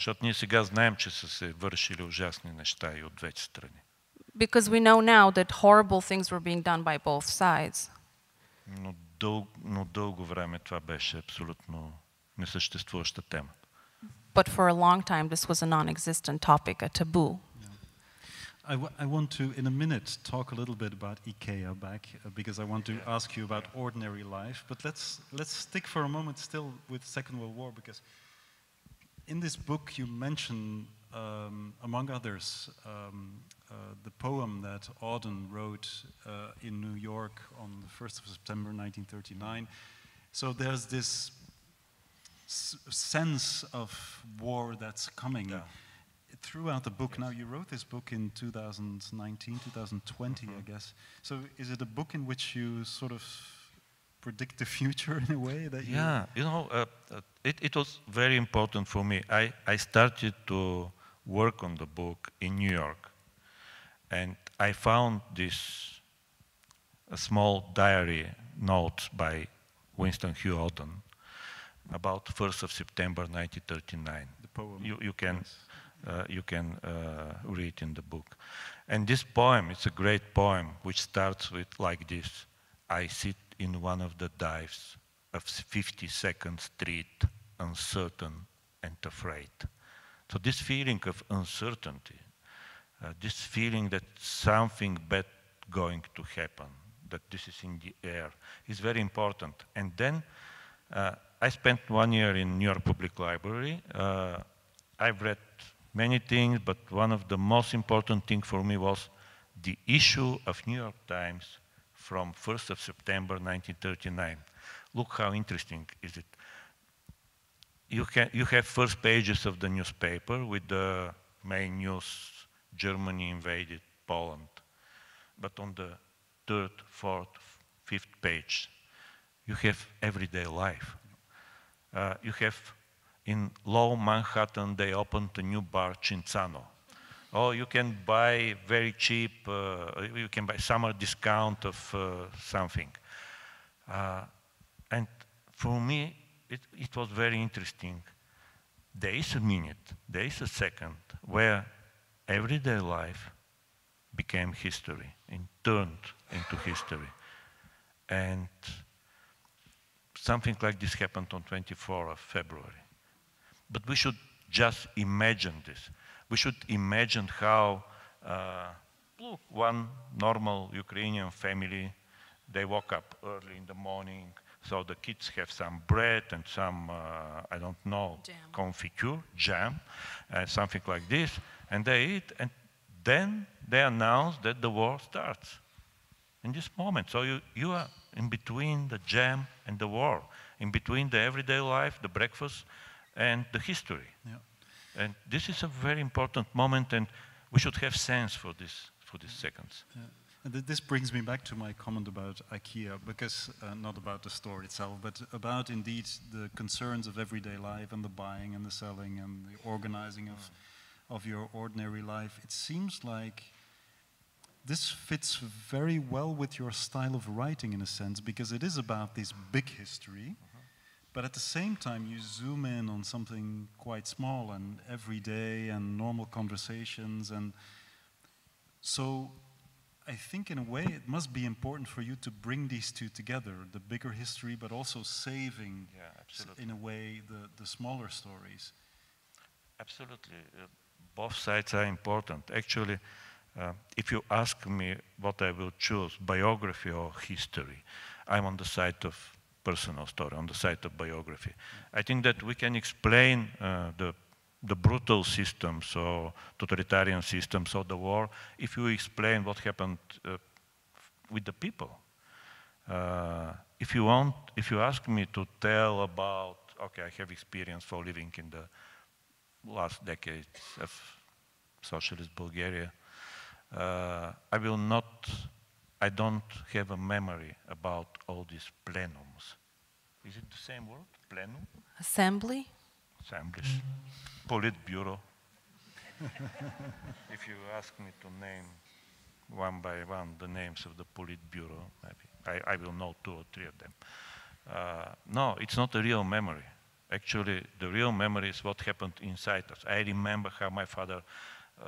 Защото ние сега знаем, че са се вършили ужасни неща и от двете страни. Because we know now that horrible things were being done by both sides. Но, дъл, но дълго време това беше абсолютно несъществуваща тема. But for a long time, this was a non existent topic, a taboo. I, w- I want to, in a minute, talk a little bit about IKEA back uh, because I want to ask you about ordinary life. But let's let's stick for a moment still with Second World War because in this book you mention, um, among others, um, uh, the poem that Auden wrote uh, in New York on the 1st of September 1939. So there's this s- sense of war that's coming Yeah. throughout the book. Now, you wrote this book in 2019, 2020, I guess. So, is it a book in which you sort of predict the future in a way that you? Yeah, you know, uh, uh, it, it was very important for me. I, I started to work on the book in New York, and I found this a small diary note by Wystan Hugh Auden about 1st of September 1939. The poem. You, you can, yes. uh, you can uh, read in the book. And this poem, it's a great poem, which starts with like this. I sit in one of the dives of 52nd Street, uncertain and afraid. So this feeling of uncertainty, uh, this feeling that something bad going to happen, that this is in the air, is very important. And then uh, I spent one year in New York Public Library. Uh, I've read many things, but one of the most important things for me was the issue of New York Times from 1st of September 1939. Look how interesting is it. You, can, you have first pages of the newspaper with the main news, Germany invaded Poland. But on the third, fourth, fifth page, you have everyday life. Uh, you have in Low Manhattan, they opened a new bar, Cinzano. Oh, you can buy very cheap, uh, you can buy summer discount of uh, something. Uh, and for me, it, it was very interesting. There is a minute, there is a second where everyday life became history and turned into history. And something like this happened on 24th of February. But we should just imagine this. We should imagine how, uh, one normal Ukrainian family, they woke up early in the morning, so the kids have some bread and some, uh, I don't know, Jam. confiture, jam, uh, something like this, and they eat, and then they announce that the war starts in this moment. So you, you are in between the jam and the war, in between the everyday life, the breakfast, and the history. Yeah. And this is a very important moment, and we should have sense for this for these seconds. Yeah. And th- this brings me back to my comment about IKEA, because uh, not about the store itself, but about indeed the concerns of everyday life and the buying and the selling and the organizing of, of your ordinary life. It seems like this fits very well with your style of writing in a sense, because it is about this big history, but at the same time you zoom in on something quite small and everyday and normal conversations and so I think in a way it must be important for you to bring these two together, the bigger history, but also saving, Yeah, in a way, the, the smaller stories. Absolutely. Uh, both sides are important. Actually, uh, if you ask me what I will choose, biography or history, I'm on the side of personal story, on the side of biography. I think that we can explain uh, the, the brutal systems or totalitarian systems of the war if you explain what happened uh, with the people. Uh, if you want, if you ask me to tell about, okay, I have experience for living in the last decades of socialist Bulgaria, uh, I will not, I don't have a memory about all these plenums. Is it the same word? Plenum? Assembly? Assemblies. Politburo. if you ask me to name one by one the names of the Politburo. Maybe I, I will know two or three of them. Uh, no, it's not a real memory. Actually, the real memory is what happened inside us. I remember how my father uh,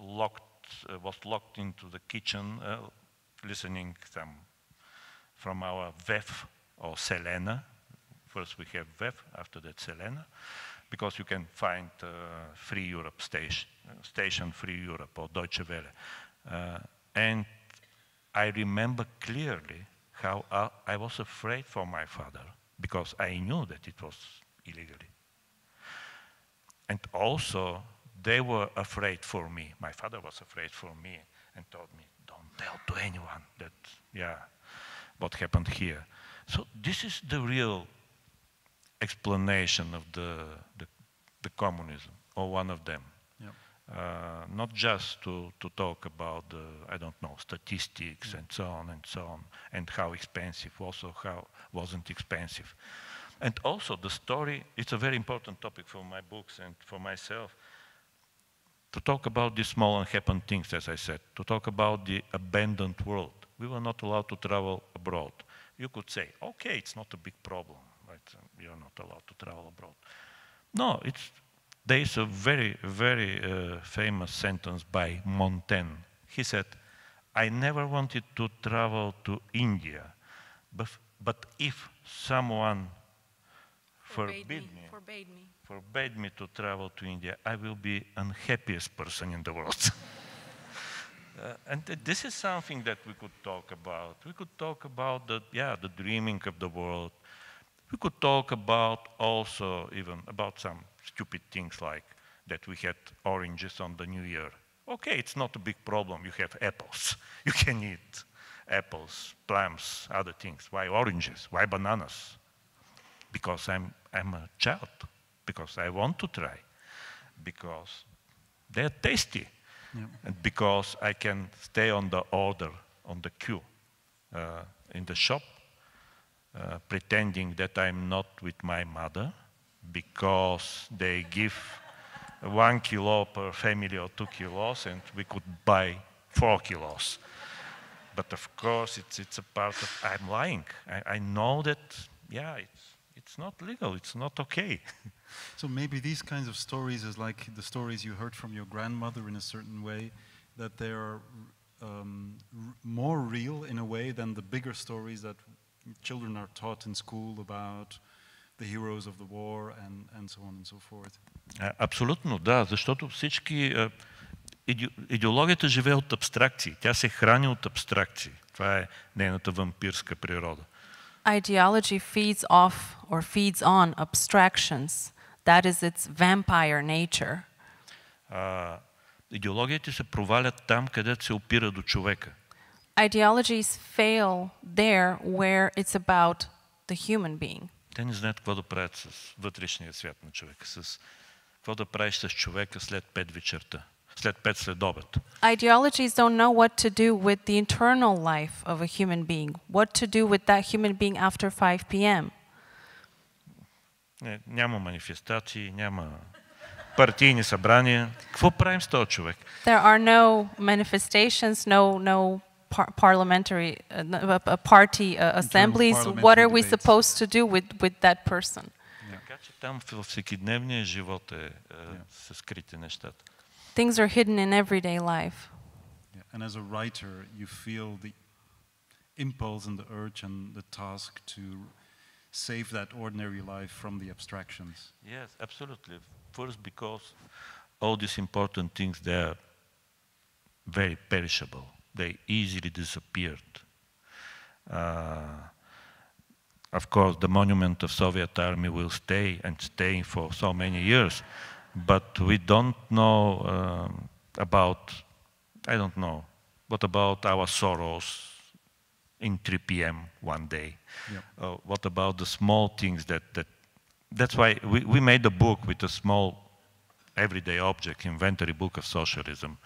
locked, uh, was locked into the kitchen, uh, listening some from our VEF or Selena. First we have VEF, after that Selena, because you can find uh, Free Europe station, station Free Europe or Deutsche Welle. Uh, and I remember clearly how uh, I was afraid for my father because I knew that it was illegally. And also, they were afraid for me. My father was afraid for me and told me, tell to anyone that, yeah, what happened here. So this is the real explanation of the, the, the communism, or one of them. Uh, not just to, to talk about the, I don't know, statistics and so on and so on, and how expensive, also how wasn't expensive. And also the story, it's a very important topic for my books and for myself, to talk about these small and happen things, as I said, to talk about the abandoned world. We were not allowed to travel abroad. You could say, okay, it's not a big problem, right? You're not allowed to travel abroad. No, it's there is a very, very uh, famous sentence by Montaigne. He said, I never wanted to travel to India, but, but if someone forbade, forbade me, me, forbade me, forbade me to travel to India, I will be unhappiest person in the world. Uh, and th this is something that we could talk about. We could talk about the, yeah, the dreaming of the world. We could talk about also even about some stupid things like that we had oranges on the New Year. Okay, it's not a big problem. You have apples. You can eat apples, plums, other things. Why oranges? Why bananas? Because I'm, I'm a child. Because I want to try. Because they're tasty. Yeah. And because I can stay on the order, on the queue uh, in the shop, uh, pretending that I'm not with my mother, because they give one kilo per family or two kilos, and we could buy four kilos. But of course, it's, it's a part of, I'm lying. I, I know that, yeah, it's, it's not legal, it's not okay. so maybe these kinds of stories is like the stories you heard from your grandmother in a certain way, that they are um, more real in a way than the bigger stories that children are taught in school about the heroes of the war and, and so on and so forth. Абсолютно, да, защото всички идеологията живее от абстракции. Тя се храни от абстракции. Това е нейната вампирска природа. Ideology feeds off or feeds on abstractions. That is its vampire nature. А, идеологиите се провалят там, където се опира до човека. Ideologies fail there where it's about the human being. Те не знаят какво да правят с вътрешния свят на човека, с какво да правиш с човека след 5 вечерта, след 5 след обед. Ideologies don't know what to do with the internal life of a human being, what to do with that human being after 5 p.m. Не, няма манифестации, няма партийни събрания. Какво правим с този човек? There are no manifestations, no, no par parliamentary, uh, uh, party uh, assemblies, what are we debates. supposed to do with, with that person? Things are hidden in everyday life. Yeah. And as a writer, you feel the impulse and the urge and the task to save that ordinary life from the abstractions. Yes, absolutely. First, because all these important things, they're very perishable they easily disappeared. Uh, of course, the monument of Soviet army will stay and stay for so many years, but we don't know um, about, I don't know, what about our sorrows in 3 p.m. one day? Yep. Uh, what about the small things that, that that's why we, we made a book with a small everyday object, inventory book of socialism.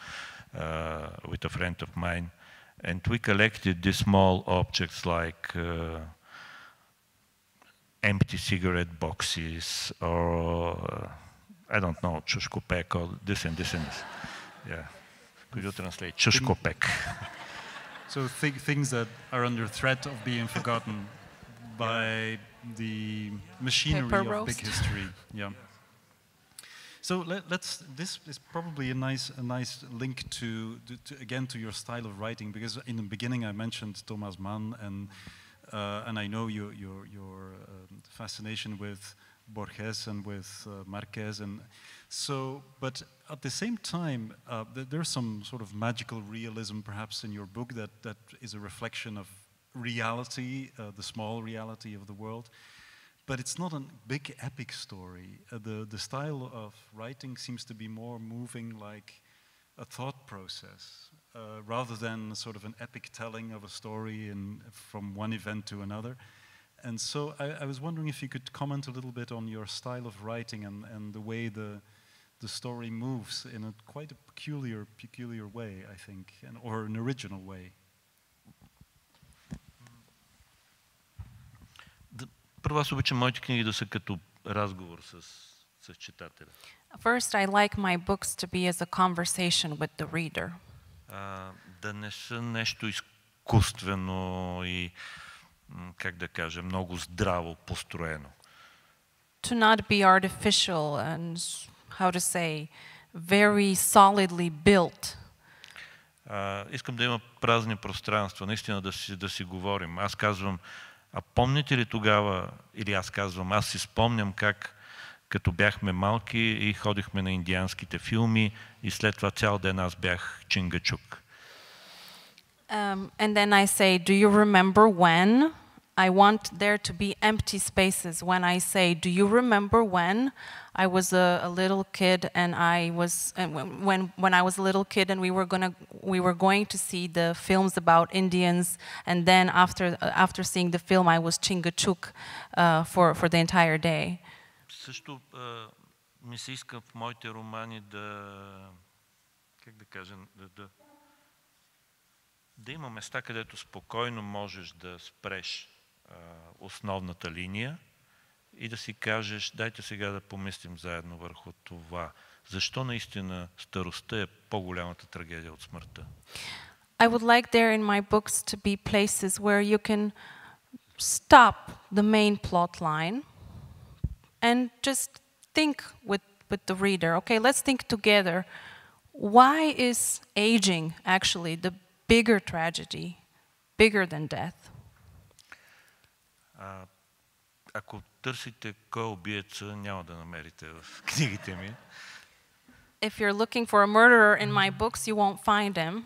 Uh, with a friend of mine. And we collected these small objects like uh, empty cigarette boxes or, uh, I don't know, Chushkopek or this and this and this. Yeah. Could you translate Chushkopek? So th things that are under threat of being forgotten by the machinery Paper of roast. big history. Yeah. So let, us This is probably a nice, a nice link to, to, again to your style of writing because in the beginning I mentioned Thomas Mann and uh, and I know your your, your um, fascination with Borges and with uh, Marquez and so. But at the same time, uh, th there's some sort of magical realism perhaps in your book that that is a reflection of reality, uh, the small reality of the world but it's not a big epic story. Uh, the, the style of writing seems to be more moving like a thought process uh, rather than sort of an epic telling of a story in, from one event to another And so I, I, was wondering if you could comment a little bit on your style of writing and, and the way the, the story moves in a quite a peculiar, peculiar way, I think, and, or an original way. Първо аз обичам моите книги да са като разговор с, с читателя. First, I like my books to be as a conversation with the reader. А, да не са нещо изкуствено и, как да кажа, много здраво построено. To not be artificial and, how to say, very solidly built. А, искам да има празни пространства, наистина да си, да си говорим. Аз казвам, а помните ли тогава, или аз казвам, аз си спомням как като бяхме малки и ходихме на индианските филми и след това цял ден аз бях чингачук. Um, and then I say, do you remember when? I want there to be empty spaces when I say, do you remember when? I was a, a little kid and I was and when when I was a little kid and we were gonna we were going to see the films about Indians and then after after seeing the film I was Chingachuk uh, for for the entire day. Също uh, ми се иска в моите романи да как да кажа да, да да има места, където спокойно можеш да спреш uh, основната линия и да си кажеш, дайте сега да помислим заедно върху това. Защо наистина старостта е по-голямата трагедия от смъртта? I would like there in my books to be places where you can stop the main plot line and just think with, with the reader. Okay, let's think together. Why is aging actually the bigger tragedy, bigger than death? А, ако търсите кой е убиеца, няма да намерите в книгите ми. If you're looking for a murderer in my books, you won't find him.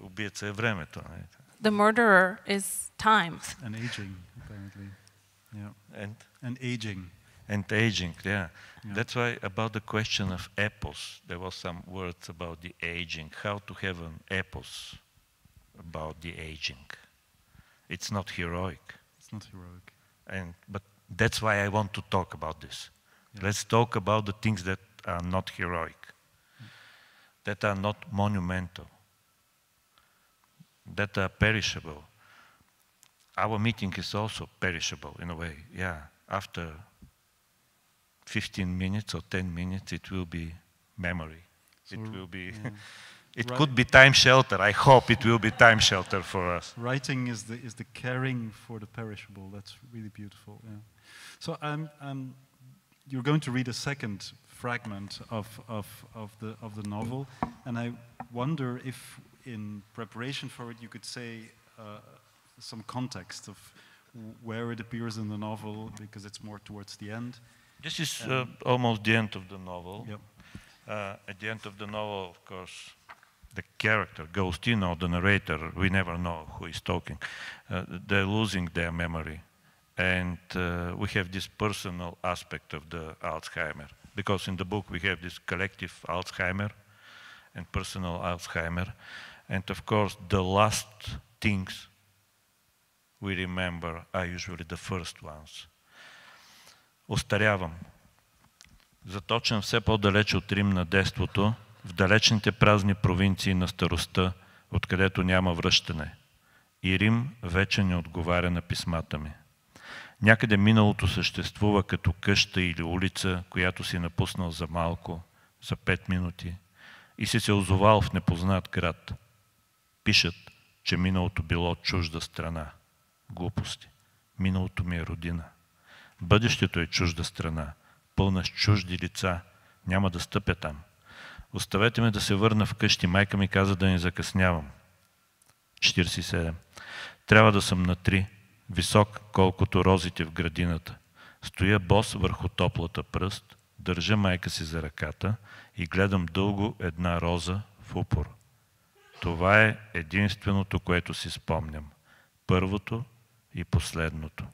Убиеца е времето. Не? The murderer is time. And aging, apparently. Yeah. And, and aging. And aging, yeah. yeah. That's why about the question of epos, there was some words about the aging, how to have an epos about the aging. It's not heroic. It's not heroic. And, but that's why I want to talk about this. Yeah. Let's talk about the things that are not heroic, that are not monumental, that are perishable. Our meeting is also perishable in a way. Yeah, after 15 minutes or 10 minutes, it will be memory. So, it will be. Yeah. It right. could be time shelter. I hope it will be time shelter for us. Writing is the, is the caring for the perishable. That's really beautiful. Yeah. So um, um, you're going to read a second fragment of, of, of, the, of the novel, and I wonder if in preparation for it you could say uh, some context of where it appears in the novel, because it's more towards the end. This is uh, almost the end of the novel. Yep. Uh, at the end of the novel, of course, the character, Gaustino, the narrator, we never know who is talking. Uh, they're losing their memory. And uh, we have this personal aspect of the Alzheimer. Because in the book we have this collective Alzheimer and personal Alzheimer. And of course, the last things we remember are usually the first ones. Остарявам. Заточен все по-далеч от Рим на детството, в далечните празни провинции на старостта, откъдето няма връщане. И Рим вече не отговаря на писмата ми. Някъде миналото съществува като къща или улица, която си напуснал за малко, за пет минути. и си се озовал в непознат град. Пишат, че миналото било чужда страна. Глупости. Миналото ми е родина. Бъдещето е чужда страна, пълна с чужди лица. Няма да стъпя там. Оставете ме да се върна вкъщи. Майка ми каза да не закъснявам. 47. Трябва да съм на три, висок колкото розите в градината. Стоя бос върху топлата пръст, държа майка си за ръката и гледам дълго една роза в упор. Това е единственото, което си спомням. Първото и последното.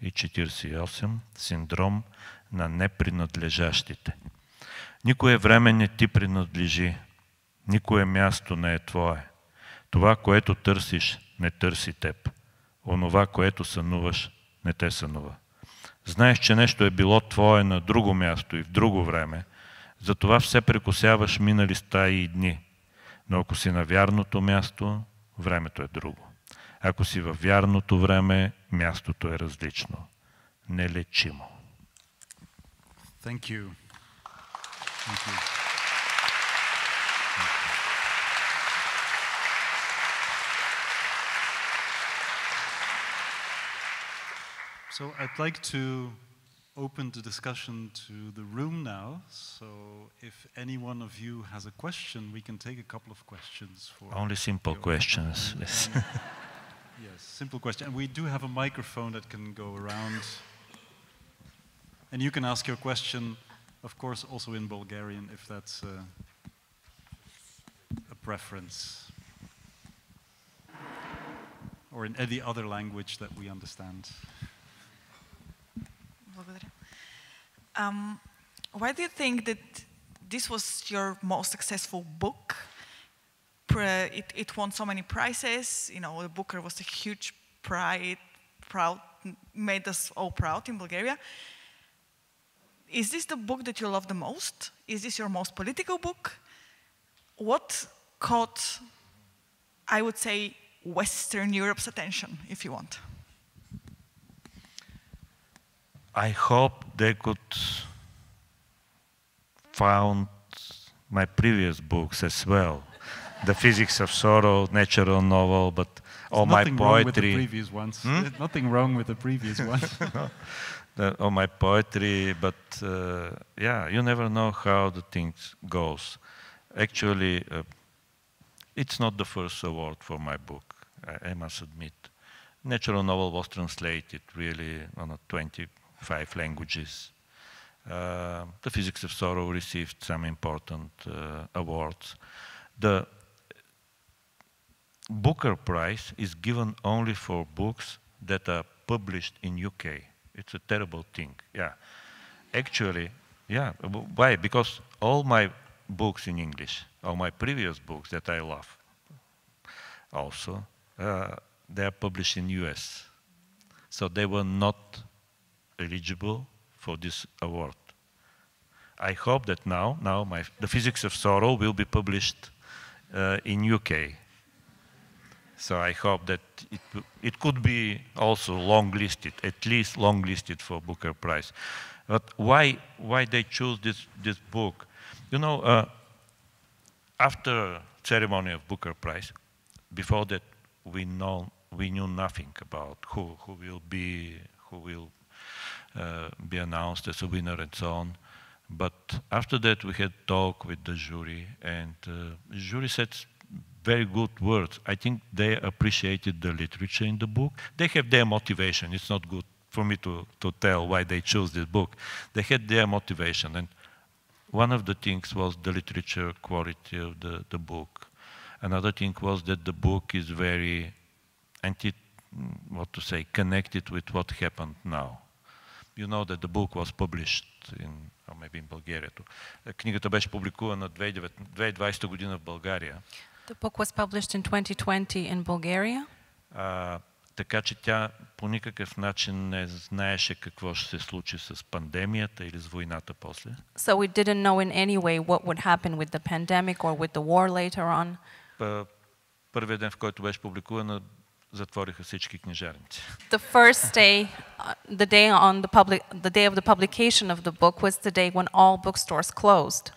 И 48. Синдром на непринадлежащите. Никое време не ти принадлежи. Никое място не е твое. Това, което търсиш, не търси теб. Онова, което сънуваш, не те сънува. Знаеш, че нещо е било твое на друго място и в друго време, затова все прекосяваш минали стаи и дни. Но ако си на вярното място, времето е друго. Ако си във вярното време, мястото е различно. Нелечимо. Thank you. Thank you. So I'd like to open the discussion to the room now. So if any one of you has a question, we can take a couple of questions for Only simple questions. Yes. Yes, simple question. And we do have a microphone that can go around. And you can ask your question, of course, also in Bulgarian, if that's uh, a preference. Or in any other language that we understand. Um, why do you think that this was your most successful book? It, it, won so many prizes. You know, the Booker was a huge pride, proud, made us all proud in Bulgaria. Is this the book that you love the most? Is this your most political book? What caught, I would say, Western Europe's attention, if you want? I hope they could found my previous books as well. The Physics of Sorrow, Natural Novel, but all my poetry. Nothing wrong with the previous ones. Hmm? Nothing wrong with the previous ones. The, all my poetry, but uh, yeah, you never know how the things goes. Actually, uh, it's not the first award for my book, I, I must admit. Natural novel was translated really on a 25 languages. Uh, the Physics of Sorrow received some important uh, awards. The Booker Prize is given only for books that are published in UK. It's a terrible thing. Yeah, actually, yeah. Why? Because all my books in English, all my previous books that I love, also, uh, they are published in US. So they were not eligible for this award. I hope that now, now my, the Physics of Sorrow will be published uh, in UK. So I hope that it, it could be also long listed, at least long listed for Booker Prize. But why, why they choose this, this book? You know, uh, after ceremony of Booker Prize, before that we know we knew nothing about who, who will be who will uh, be announced as a winner and so on. But after that we had talk with the jury and uh, jury said very good words. I think they appreciated the literature in the book. They have their motivation. It's not good for me to, to tell why they chose this book. They had their motivation and one of the things was the literature quality of the, the book. Another thing was that the book is very anti, mm, what to say, connected with what happened now. You know that the book was published in, or maybe in Bulgaria too. Е, Книгата беше публикувана 2019 2020 година в България. The book was published in 2020 in Bulgaria. А, така че тя по никакъв начин не знаеше какво ще се случи с пандемията или с войната после. So we didn't know in any way what would happen with the pandemic or with the war later on. П- Първият ден, в който беше публикувана, затвориха всички книжарници. The first day, uh, the day on the public, the day of the publication of the book was the day when all bookstores closed.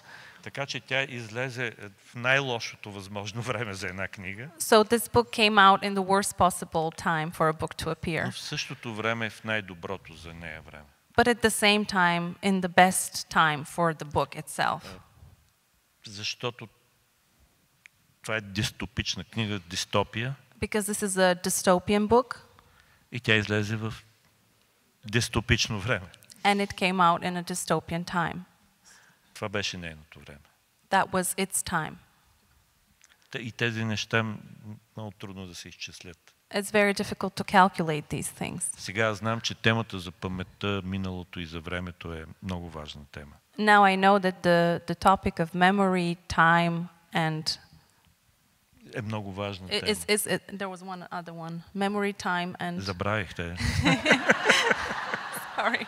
Така че тя излезе в най-лошото възможно време за една книга, So this book came out in the worst possible time for a book to но appear, в същото време в най-доброто за нея време. but at the same time in the best time for the book itself. Защото това е дистопична книга, дистопия, Because this is a dystopian book и тя излезе в дистопично време. and it came out in a dystopian time. Това беше нейното време. That was its time. И тези неща много трудно да се изчислят. It's very difficult to calculate these things. Сега знам, че темата за паметта, миналото и за времето е много важна тема. Now I know that the, the topic of memory, time, and Е много важна тема. is, is, it, there was one other one memory, time, and Забравихте. sorry,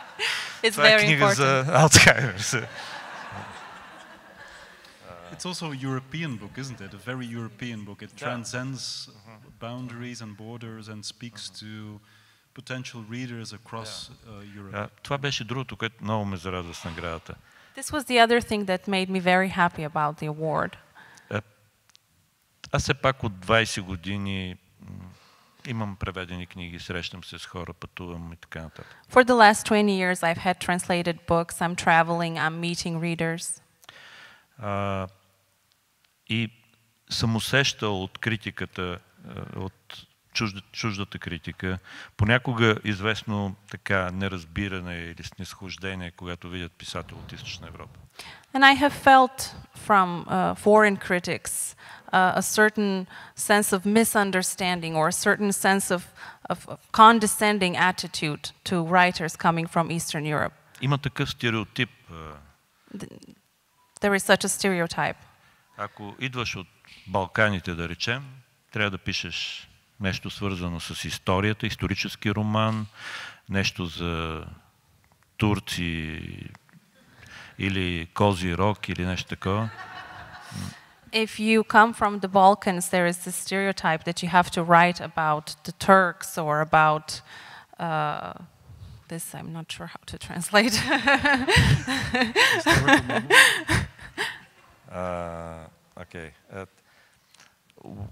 it's Това е very книга important. за Алцхаймер. It's also a European book, isn't it? A very European book. It Yeah. transcends boundaries and borders and speaks to potential readers across uh, Europe. А, това беше другото, което много ме зарадва с наградата. This was the other thing that made me very happy about the award. Аз все пак от 20 години м, имам преведени книги, срещам се с хора, пътувам и така нататък. For the last 20 years, I've had translated books. I'm traveling, I'm meeting readers. А, и съм усещал от критиката, а, от чужда, чуждата критика, понякога известно така неразбиране или снисхождение, когато видят писател от Източна Европа. And I have felt from uh, foreign critics uh, a certain sense of misunderstanding or a certain sense of, of, of condescending attitude to writers coming from Eastern Europe. Има такъв стереотип. а, There is such a stereotype. Ако идваш от Балканите, да речем, трябва да пишеш нещо свързано с историята, исторически роман, нещо за турци или кози рок или нещо такова. If you come from the Balkans, there is this stereotype that you have to write about the Turks or about uh, this. I'm not sure how to translate. Uh, okay.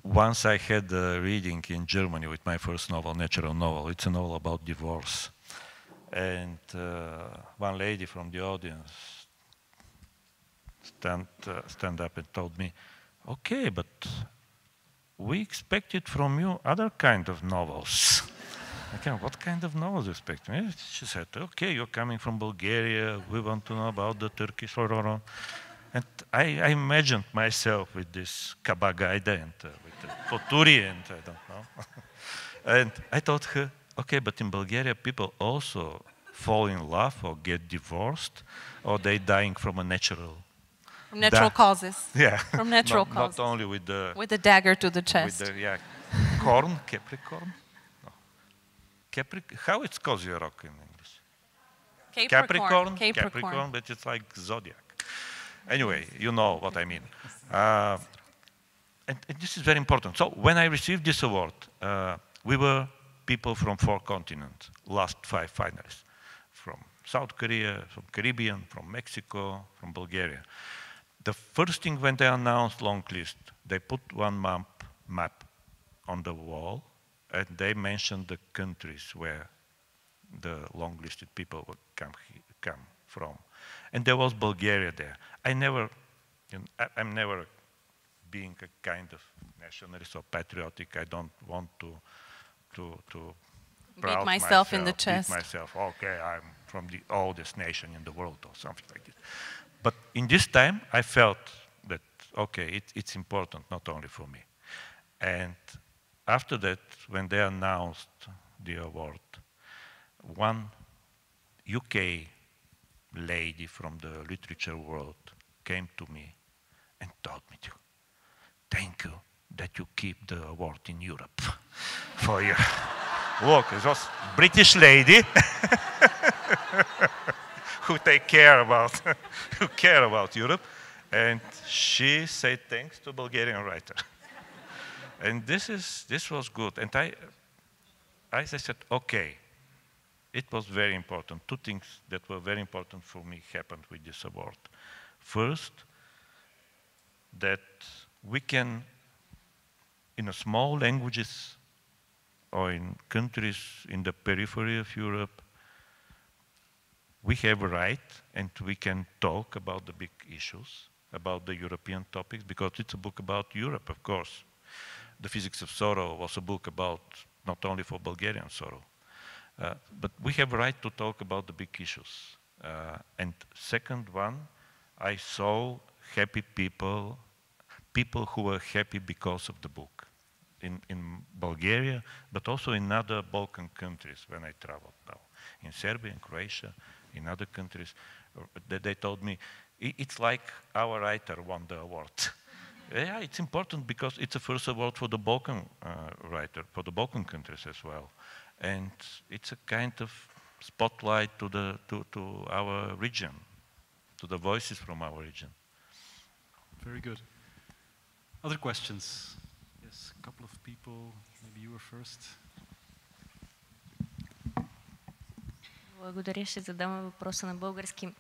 Once I had a reading in Germany with my first novel, Natural Novel. It's a novel about divorce. And uh, one lady from the audience stand, uh, stand up and told me, okay, but we expected from you other kind of novels. Okay, what kind of novels you expect? She said, okay, you're coming from Bulgaria. We want to know about the Turkish horror. And I, I imagined myself with this Kabagaida and uh, with the Poturi and I don't know. and I told her, okay, but in Bulgaria people also fall in love or get divorced or they dying from a natural. from natural causes. Yeah. From natural not, causes. Not only with the, With a dagger to the with chest. the yeah, corn, Capricorn. No. Capri- how it's Koziorok in English? Capricorn, Capricorn, but it's like zodiac. Anyway, you know what I mean. Uh, and, and this is very important. So when I received this award, uh, we were people from four continents, last five finalists, from South Korea, from Caribbean, from Mexico, from Bulgaria. The first thing when they announced long list, they put one map, map on the wall, and they mentioned the countries where the long listed people would come, come from. And there was Bulgaria there. I never, you know, I, I'm never being a kind of nationalist or patriotic. I don't want to, to, to Beat proud myself in the beat chest. myself, okay, I'm from the oldest nation in the world or something like this. But in this time, I felt that, okay, it, it's important not only for me. And after that, when they announced the award, one UK lady from the literature world came to me and told me to, thank you that you keep the award in Europe for you. Look, it was British lady who take care about who care about Europe, and she said thanks to Bulgarian writer. and this is this was good. And I, I said, okay, it was very important. Two things that were very important for me happened with this award. First, that we can, in a small languages or in countries in the periphery of Europe, we have a right and we can talk about the big issues, about the European topics, because it's a book about Europe, of course. The Physics of Sorrow was a book about not only for Bulgarian sorrow, but we have a right to talk about the big issues. Uh, and second one, I saw happy people, people who were happy because of the book in, in Bulgaria, but also in other Balkan countries when I traveled now, in Serbia, in Croatia, in other countries. Uh, they, they told me, it's like our writer won the award. yeah, it's important because it's a first award for the Balkan uh, writer, for the Balkan countries as well. And it's a kind of spotlight to, the, to, to our region, to the voices from our region. Very good. Other questions? Yes, a couple of people. Maybe you were first. Благодаря, ще задам въпроса на български.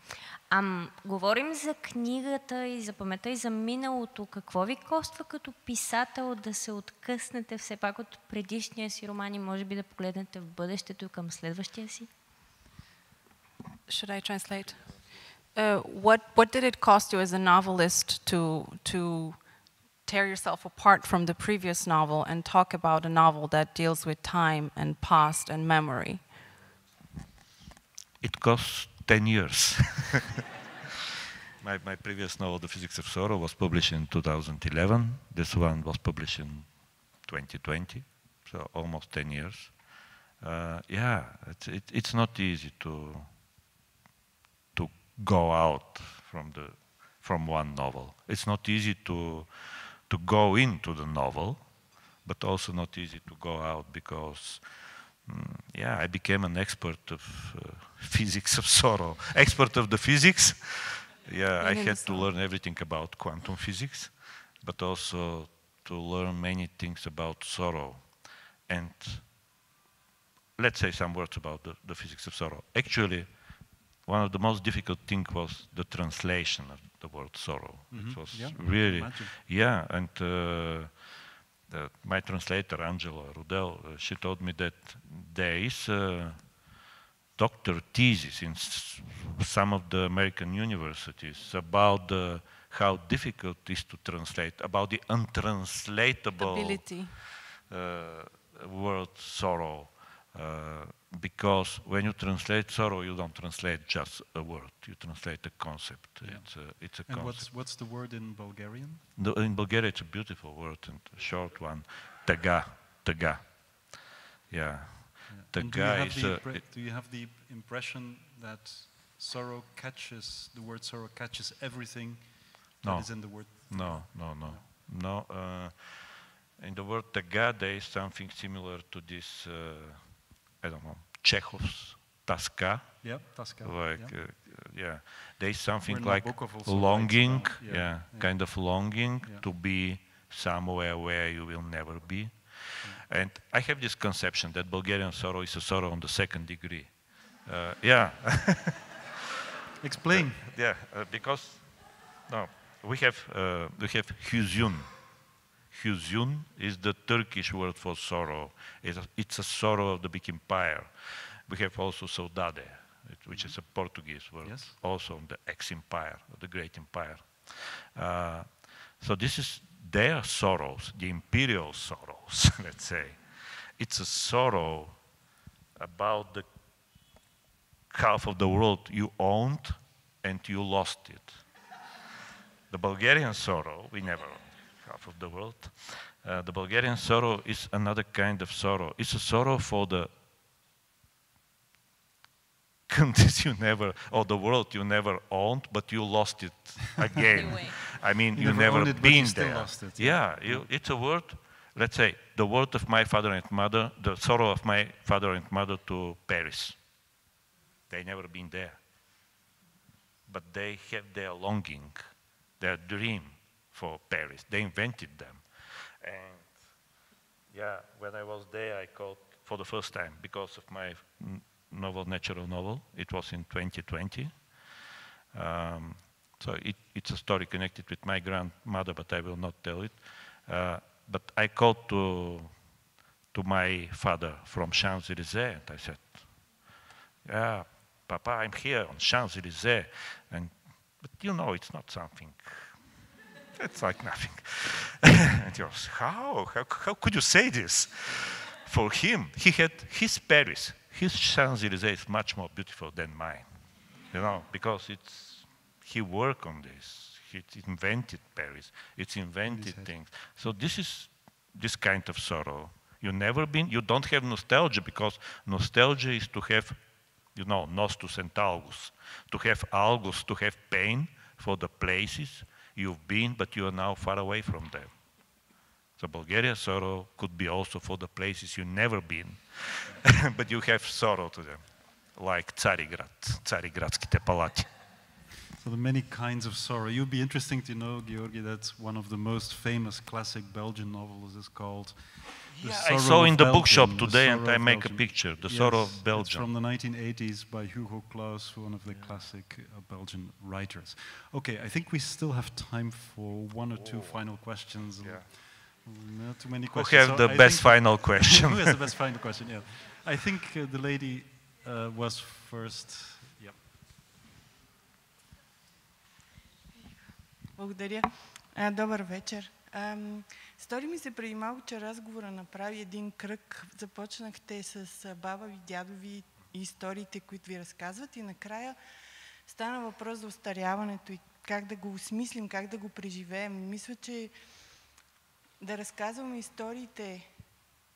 Ам, говорим за книгата и за памета и за миналото. Какво ви коства като писател да се откъснете все пак от предишния си роман и може би да погледнете в бъдещето към следващия си? Should I translate? Uh, what, what did it cost you as a novelist to, to tear yourself apart from the previous novel and talk about a novel that deals with time and past and memory? It cost 10 years. my, my previous novel, The Physics of Sorrow, was published in 2011. This one was published in 2020, so almost 10 years. Uh, yeah, it's, it, it's not easy to to go out from the from one novel. It's not easy to to go into the novel, but also not easy to go out because yeah, I became an expert of uh, physics of sorrow, expert of the physics. Yeah, I had to learn everything about quantum physics, but also to learn many things about sorrow. And let's say some words about the, the physics of sorrow. Actually, one of the most difficult things was the translation of the word sorrow. Mm -hmm. It was yeah, really, yeah, and uh, the, my translator, Angela Rodel, uh, she told me that there is a doctor thesis in some of the American universities about how difficult it is to translate, about the untranslatable uh, word sorrow. Because when you translate sorrow, you don't translate just a word, you translate a concept. Yeah. It's a, it's a and concept. What's, what's the word in Bulgarian? The, in Bulgaria, it's a beautiful word and a short one, taga, taga. Yeah. yeah. Taga is a, Do you have the impression that sorrow catches, the word sorrow catches everything no. that is in the word? No, no, no. No, no uh, in the word taga, there is something similar to this uh, I don't know, Chekhov's Taska. Yeah, Taska. Like, yeah. Uh, yeah. There is something like longing, yeah, yeah, kind of longing to be somewhere where you will never be. And I have this conception that Bulgarian sorrow is a sorrow on the second degree. Uh, yeah. Explain. Uh, yeah, uh, because no, we have uh, we have hüzün, Hüzün is the Turkish word for sorrow. It's a, it's a, sorrow of the big empire. We have also saudade, which is a Portuguese word, yes. also on the ex-empire, the great empire. Uh, so this is their sorrows, the imperial sorrows, let's say. It's a sorrow about the half of the world you owned and you lost it. The Bulgarian sorrow, we never of the world. Uh, the Bulgarian sorrow is another kind of sorrow. It's a sorrow for the countries you never, or the world you never owned, but you lost it again. I mean, you, you never, never it, been there. It, yeah, yeah you, it's a word, let's say, the word of my father and mother, the sorrow of my father and mother to Paris. They never been there. But they have their longing, their dream for Paris. They invented them. And yeah, when I was there, I called for the first time because of my novel, Natural Novel. It was in 2020. Um, So it, it's a story connected with my grandmother, but I will not tell it. Uh, but I called to, to my father from Champs-Élysées and I said, yeah, Papa, I'm here on Champs-Élysées. And, but you know, it's not something, it's like nothing. and he goes, how? how? How could you say this? For him, he had his Paris. His Champs-Élysées is much more beautiful than mine, you know, because it's, he worked on this. He invented Paris. It's invented things. So this is this kind of sorrow. You never been, you don't have nostalgia because nostalgia is to have you know, nostos and algos, to have algos, to have pain for the places you've been, but you are now far away from them. So Bulgaria sorrow could be also for the places you've never been, but you have sorrow to them, like Tsarigrad, Tsarigradskite palati. So the many kinds of sorrow. It would be interesting to know, Georgi, that one of the most famous classic Belgian novels is called Yeah, I Sorrow saw of in the Belgium, bookshop The today and Sorrow I of make a Belgium. picture, The Yes, Sorrow of It's Belgium. from the 1980s by Hugo Claus, one of the classic uh, Belgian writers. Okay, I think we still have time for one or two final questions. Yeah. Not too many Who questions. have so the I best think- final question? Who has the best final question? Yeah. I think uh, the lady uh, was first. Yep. Благодаря. А, добър вечер. Ам, стори ми се преди малко, че разговора направи един кръг. Започнахте с баба ви, дядо ви и историите, които ви разказват и накрая стана въпрос за остаряването и как да го осмислим, как да го преживеем. Мисля, че да разказваме историите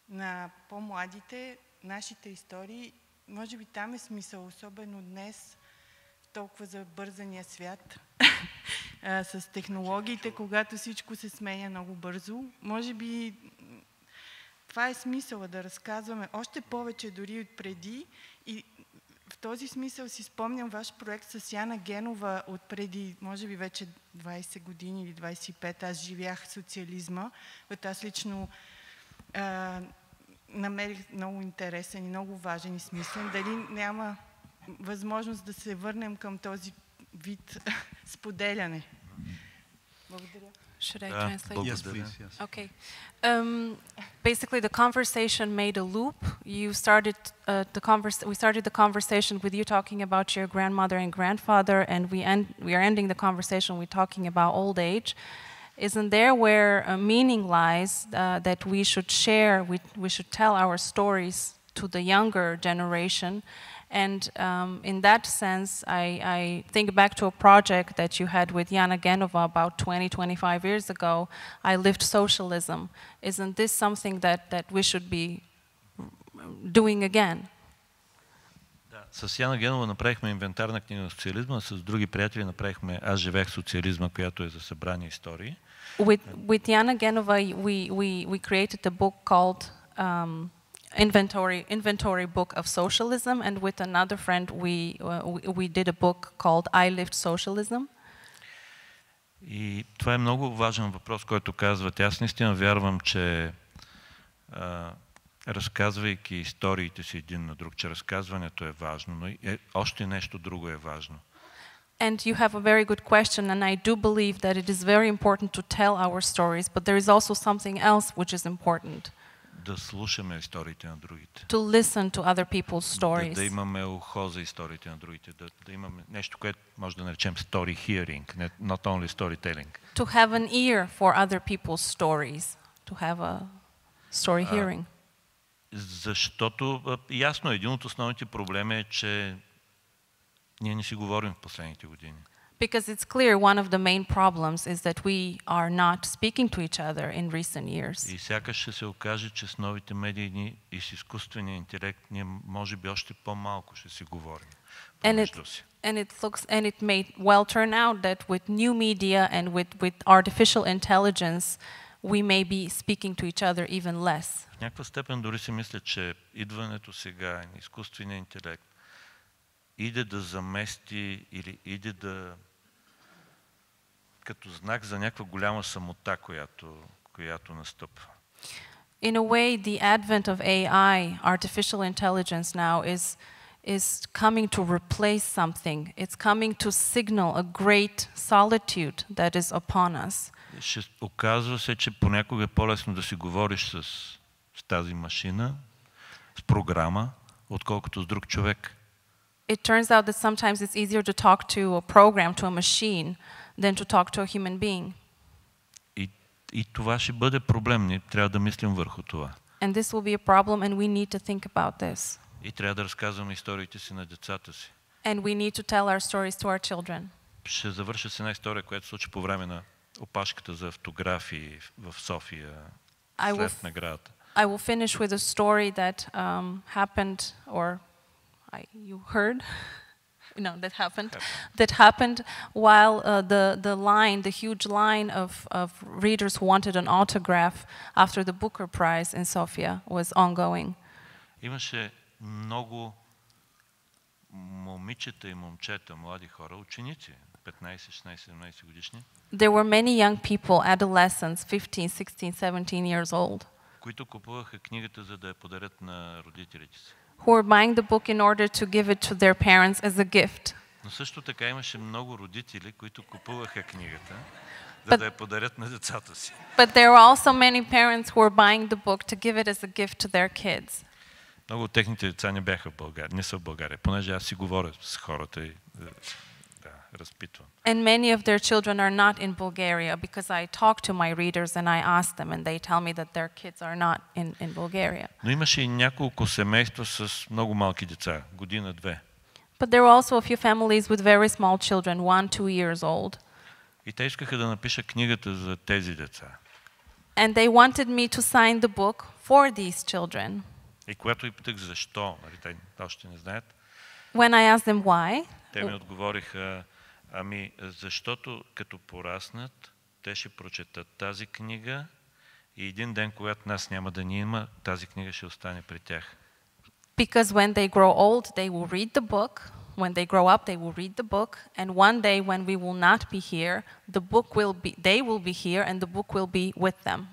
на по-младите, нашите истории, може би там е смисъл, особено днес, толкова забързания свят, с технологиите, когато всичко се сменя много бързо. Може би това е смисъла да разказваме още повече дори от преди и в този смисъл си спомням ваш проект с Яна Генова от преди, може би вече 20 години или 25. Аз живях социализма, аз лично а, намерих много интересен и много важен и смислен. Дали няма възможност да се върнем към този вид споделяне? Благодаря. Should I Да, translate? благодаря. Yes, please. Yes. Okay. Um, basically, the conversation made a loop. You started uh, the convers- We started the conversation with you talking about your grandmother and grandfather, and we end. We are ending the conversation with talking about old age. Isn't there where a meaning lies uh, that we should share? We we should tell our stories to the younger generation. And um, in that sense, I, I think back to a project that you had with Yana Genova about 20, 25 years ago. I lived socialism. Isn't this something that, that we should be doing again? Да, с Яна Генова направихме инвентарна книга на социализма, а с други приятели направихме Аз живеех социализма, която е за събрани истории. With, with Yana Genova, we, we, we created a book called um, Inventory, Inventory Book of Socialism, and with another friend, we, uh, we, we did a book called I Lived Socialism. И това е много важен въпрос, който казвате. Аз наистина вярвам, че а, разказвайки историите си един на друг, че разказването е важно, но и е, още нещо друго е важно. And you have a very good question, and I do believe that it is very important to tell our stories, but there is also something else which is important Да слушаме историите на другите. to listen to other people's Да, stories. да имаме ухо за историите на другите. Да, да имаме нещо, което може да наречем story hearing, not only storytelling. To have an ear for other people's stories, to have a story hearing. Защото а, ясно, един от основните проблеми е, че ние не си говорим в последните години. Because it's clear one of the main problems is that we are not speaking to each other in recent years. И сякаш ще се окаже, че с новите медийни и с изкуствения интелект ние може би още по-малко ще си говорим And it, помежду си. and it looks and it may well turn out that with new media and with, with artificial intelligence, we may be speaking to each other even less. В някаква степен дори си мисля, че идването сега на изкуствения интелект иде да замести или иде да като знак за някаква голяма самота, която, която настъпва. In a way, the advent of AI, artificial intelligence now, is is coming to replace something. It's coming to signal a great solitude that is upon us. Ще оказва се, че понякога е по-лесно да си говориш с, с тази машина, с програма, отколкото с друг човек. It turns out that sometimes it's easier to talk to a program, to a machine, than to talk to a human being. И, и това ще бъде проблем. Ние трябва да мислим върху това. And this will be a problem, and we need to think about this. И трябва да разказваме историите си на децата си. And we need to tell our stories to our children. Ще завърша с една история, която се случи по време на опашката за автографии в София I will, след наградата. I will finish with a story that um, happened, or I, you heard, no, that happened, that happened while uh, the, the line, the huge line of, of readers who wanted an autograph after the Booker Prize in Sofia was ongoing. Имаше много момичета и момчета, млади хора, ученици, 15, 16, 17 годишни, There were many young people, adolescents, 15, 16, 17 years old, които купуваха книгата, за да я подарят на родителите си. who were buying the book in order to give it to their parents as a gift. Но също така имаше много родители, които купуваха книгата, за But- да я подарят на децата си. But there were also many parents who were buying the book to give it as a gift to their kids. Много от техните деца не бяха в България, не са в България, понеже аз си говоря с хората и е, да, разпитвам. And many of their children are not in Bulgaria because I talk to my readers and I ask them, and they tell me that their kids are not in, in Bulgaria. Но имаше и няколко семейства с много малки деца, година-две. But there were also a few families with very small children, one, two years old. И те искаха да напиша книгата за тези деца. And they wanted me to sign the book for these children. И когато и питах защо, нали, те още не знаят, When I asked them why, те ми отговориха, ами защото като пораснат, те ще прочетат тази книга и един ден, когато нас няма да ни има, тази книга ще остане при тях. because when they grow old, they will read the book. When they grow up, they will read the book. And one day, when we will not be here, the book will be, they will be here and the book will be with them.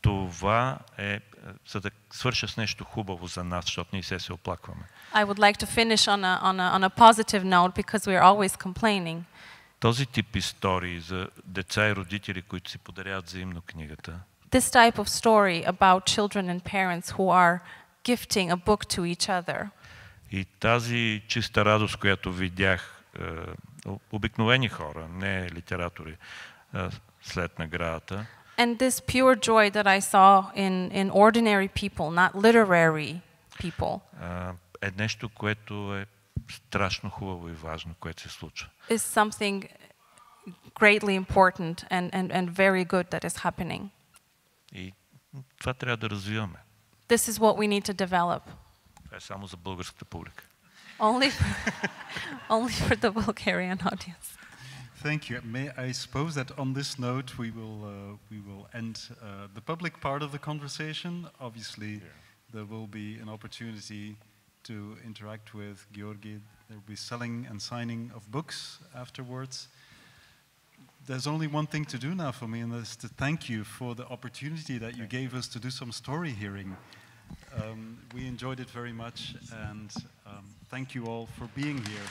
Това е, е, за да свърша с нещо хубаво за нас, защото ние се се оплакваме. I would like to finish on a, on a, on a positive note because we are always complaining. Този тип истории за деца и родители, които си подаряват взаимно книгата, This type of story about children and parents who are gifting a book to each other. и тази чиста радост, която видях е, обикновени хора, не литератори, е, след наградата, And this pure joy that I saw in, in ordinary people, not literary people, е, е нещо, което е страшно хубаво и важно, което се случва. is something greatly important and, and, and very good that is happening. И това трябва да развиваме. This is what we need to develop. Това е само за българската публика. Only for, only for the Bulgarian audience. Thank you. May I suppose that on this note we will uh, we will end uh, the public part of the conversation. Obviously, there will be an opportunity to interact with Georgi. There will be selling and signing of books afterwards. There's only one thing to do now for me, and that's to thank you for the opportunity that you gave us to do some story hearing. Um, we enjoyed it very much, and um, thank you all for being here.